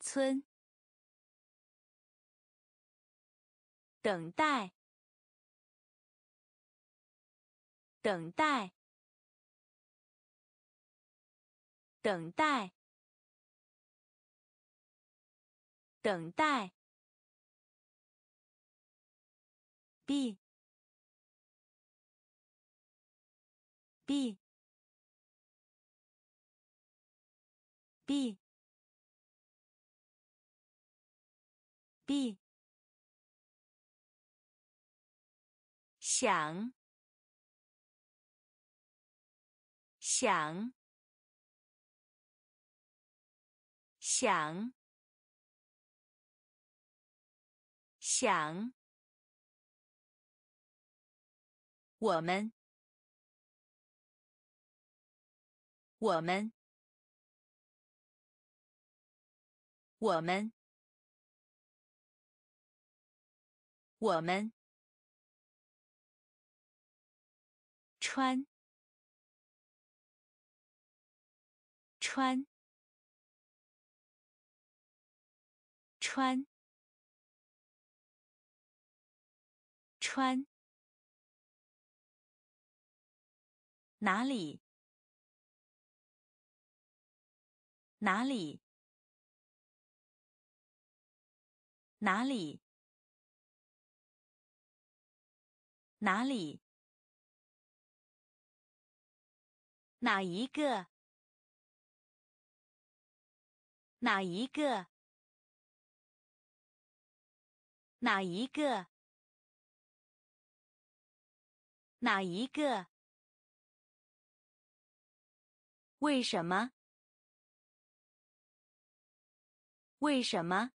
村。等待，等待，等待，等待。B B B B 想，想，想，想。我们，我们，我们，我们。穿，穿，穿，穿。哪里？哪里？哪里？哪里？哪一个？哪一个？哪一个？哪一个？为什么？为什么？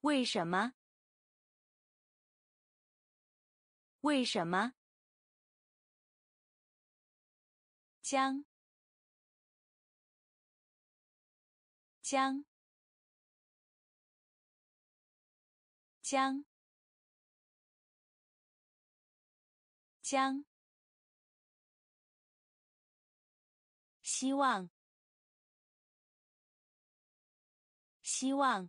为什么？为什么？将将将将希望希望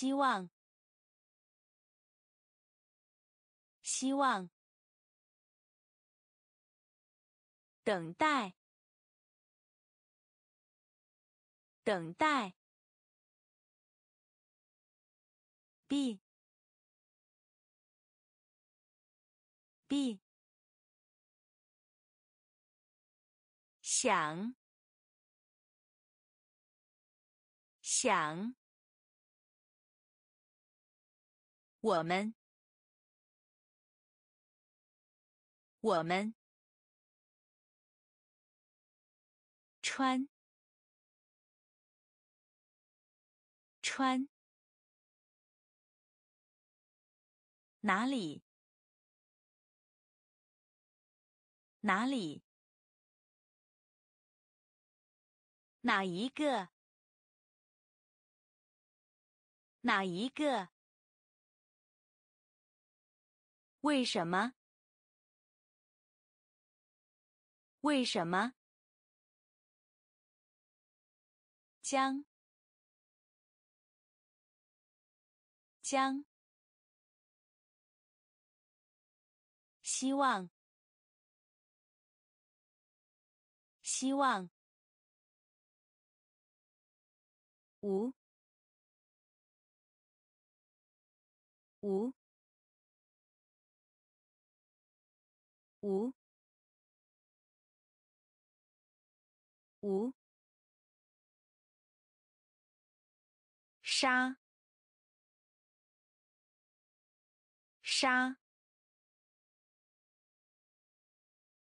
希望希望等待，等待。B，B，想，想，我们，我们穿，穿哪里？哪里？哪一个？哪一个？为什么？为什么？将将希望？希望？无。无。无无杀。杀。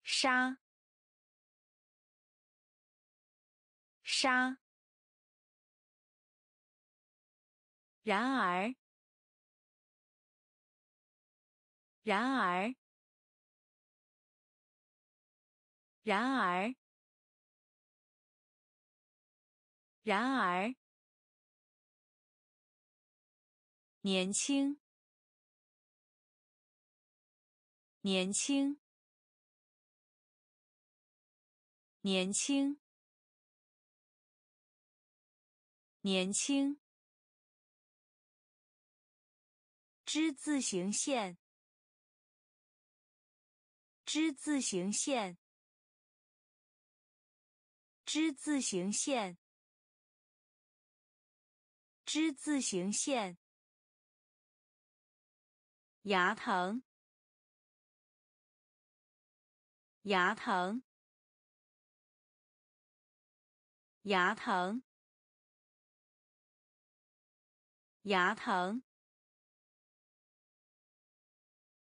杀。杀。然而，然而，然而，然而，年轻，年轻，年轻，年轻。之字形线，之字形线，之字形线，之字形线。牙疼，牙疼，牙疼，牙疼。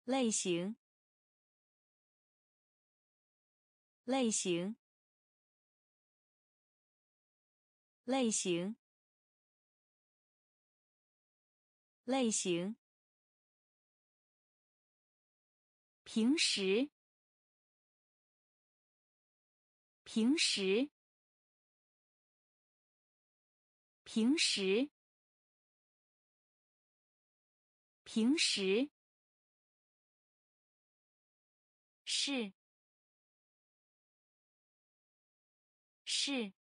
类型，类型，类型，类型。平时，平时，平时，平时。是是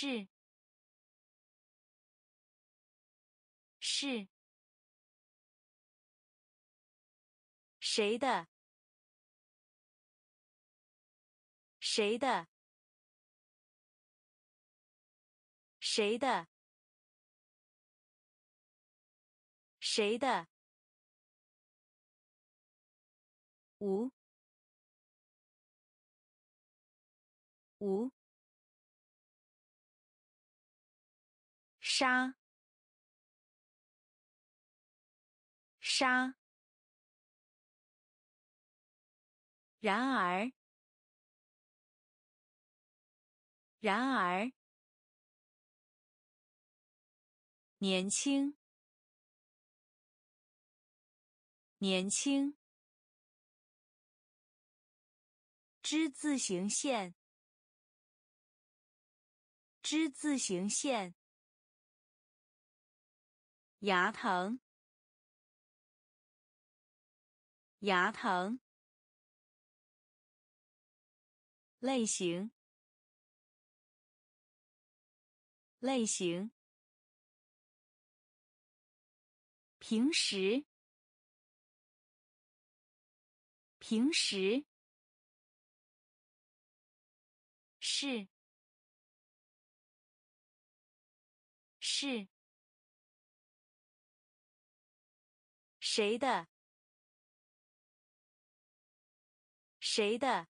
是是谁的？谁的？谁的？谁的？无无杀杀，然而然而，年轻年轻。之字形线，之字形线。牙疼，牙疼。类型，类型。平时，平时。是是谁的？谁的？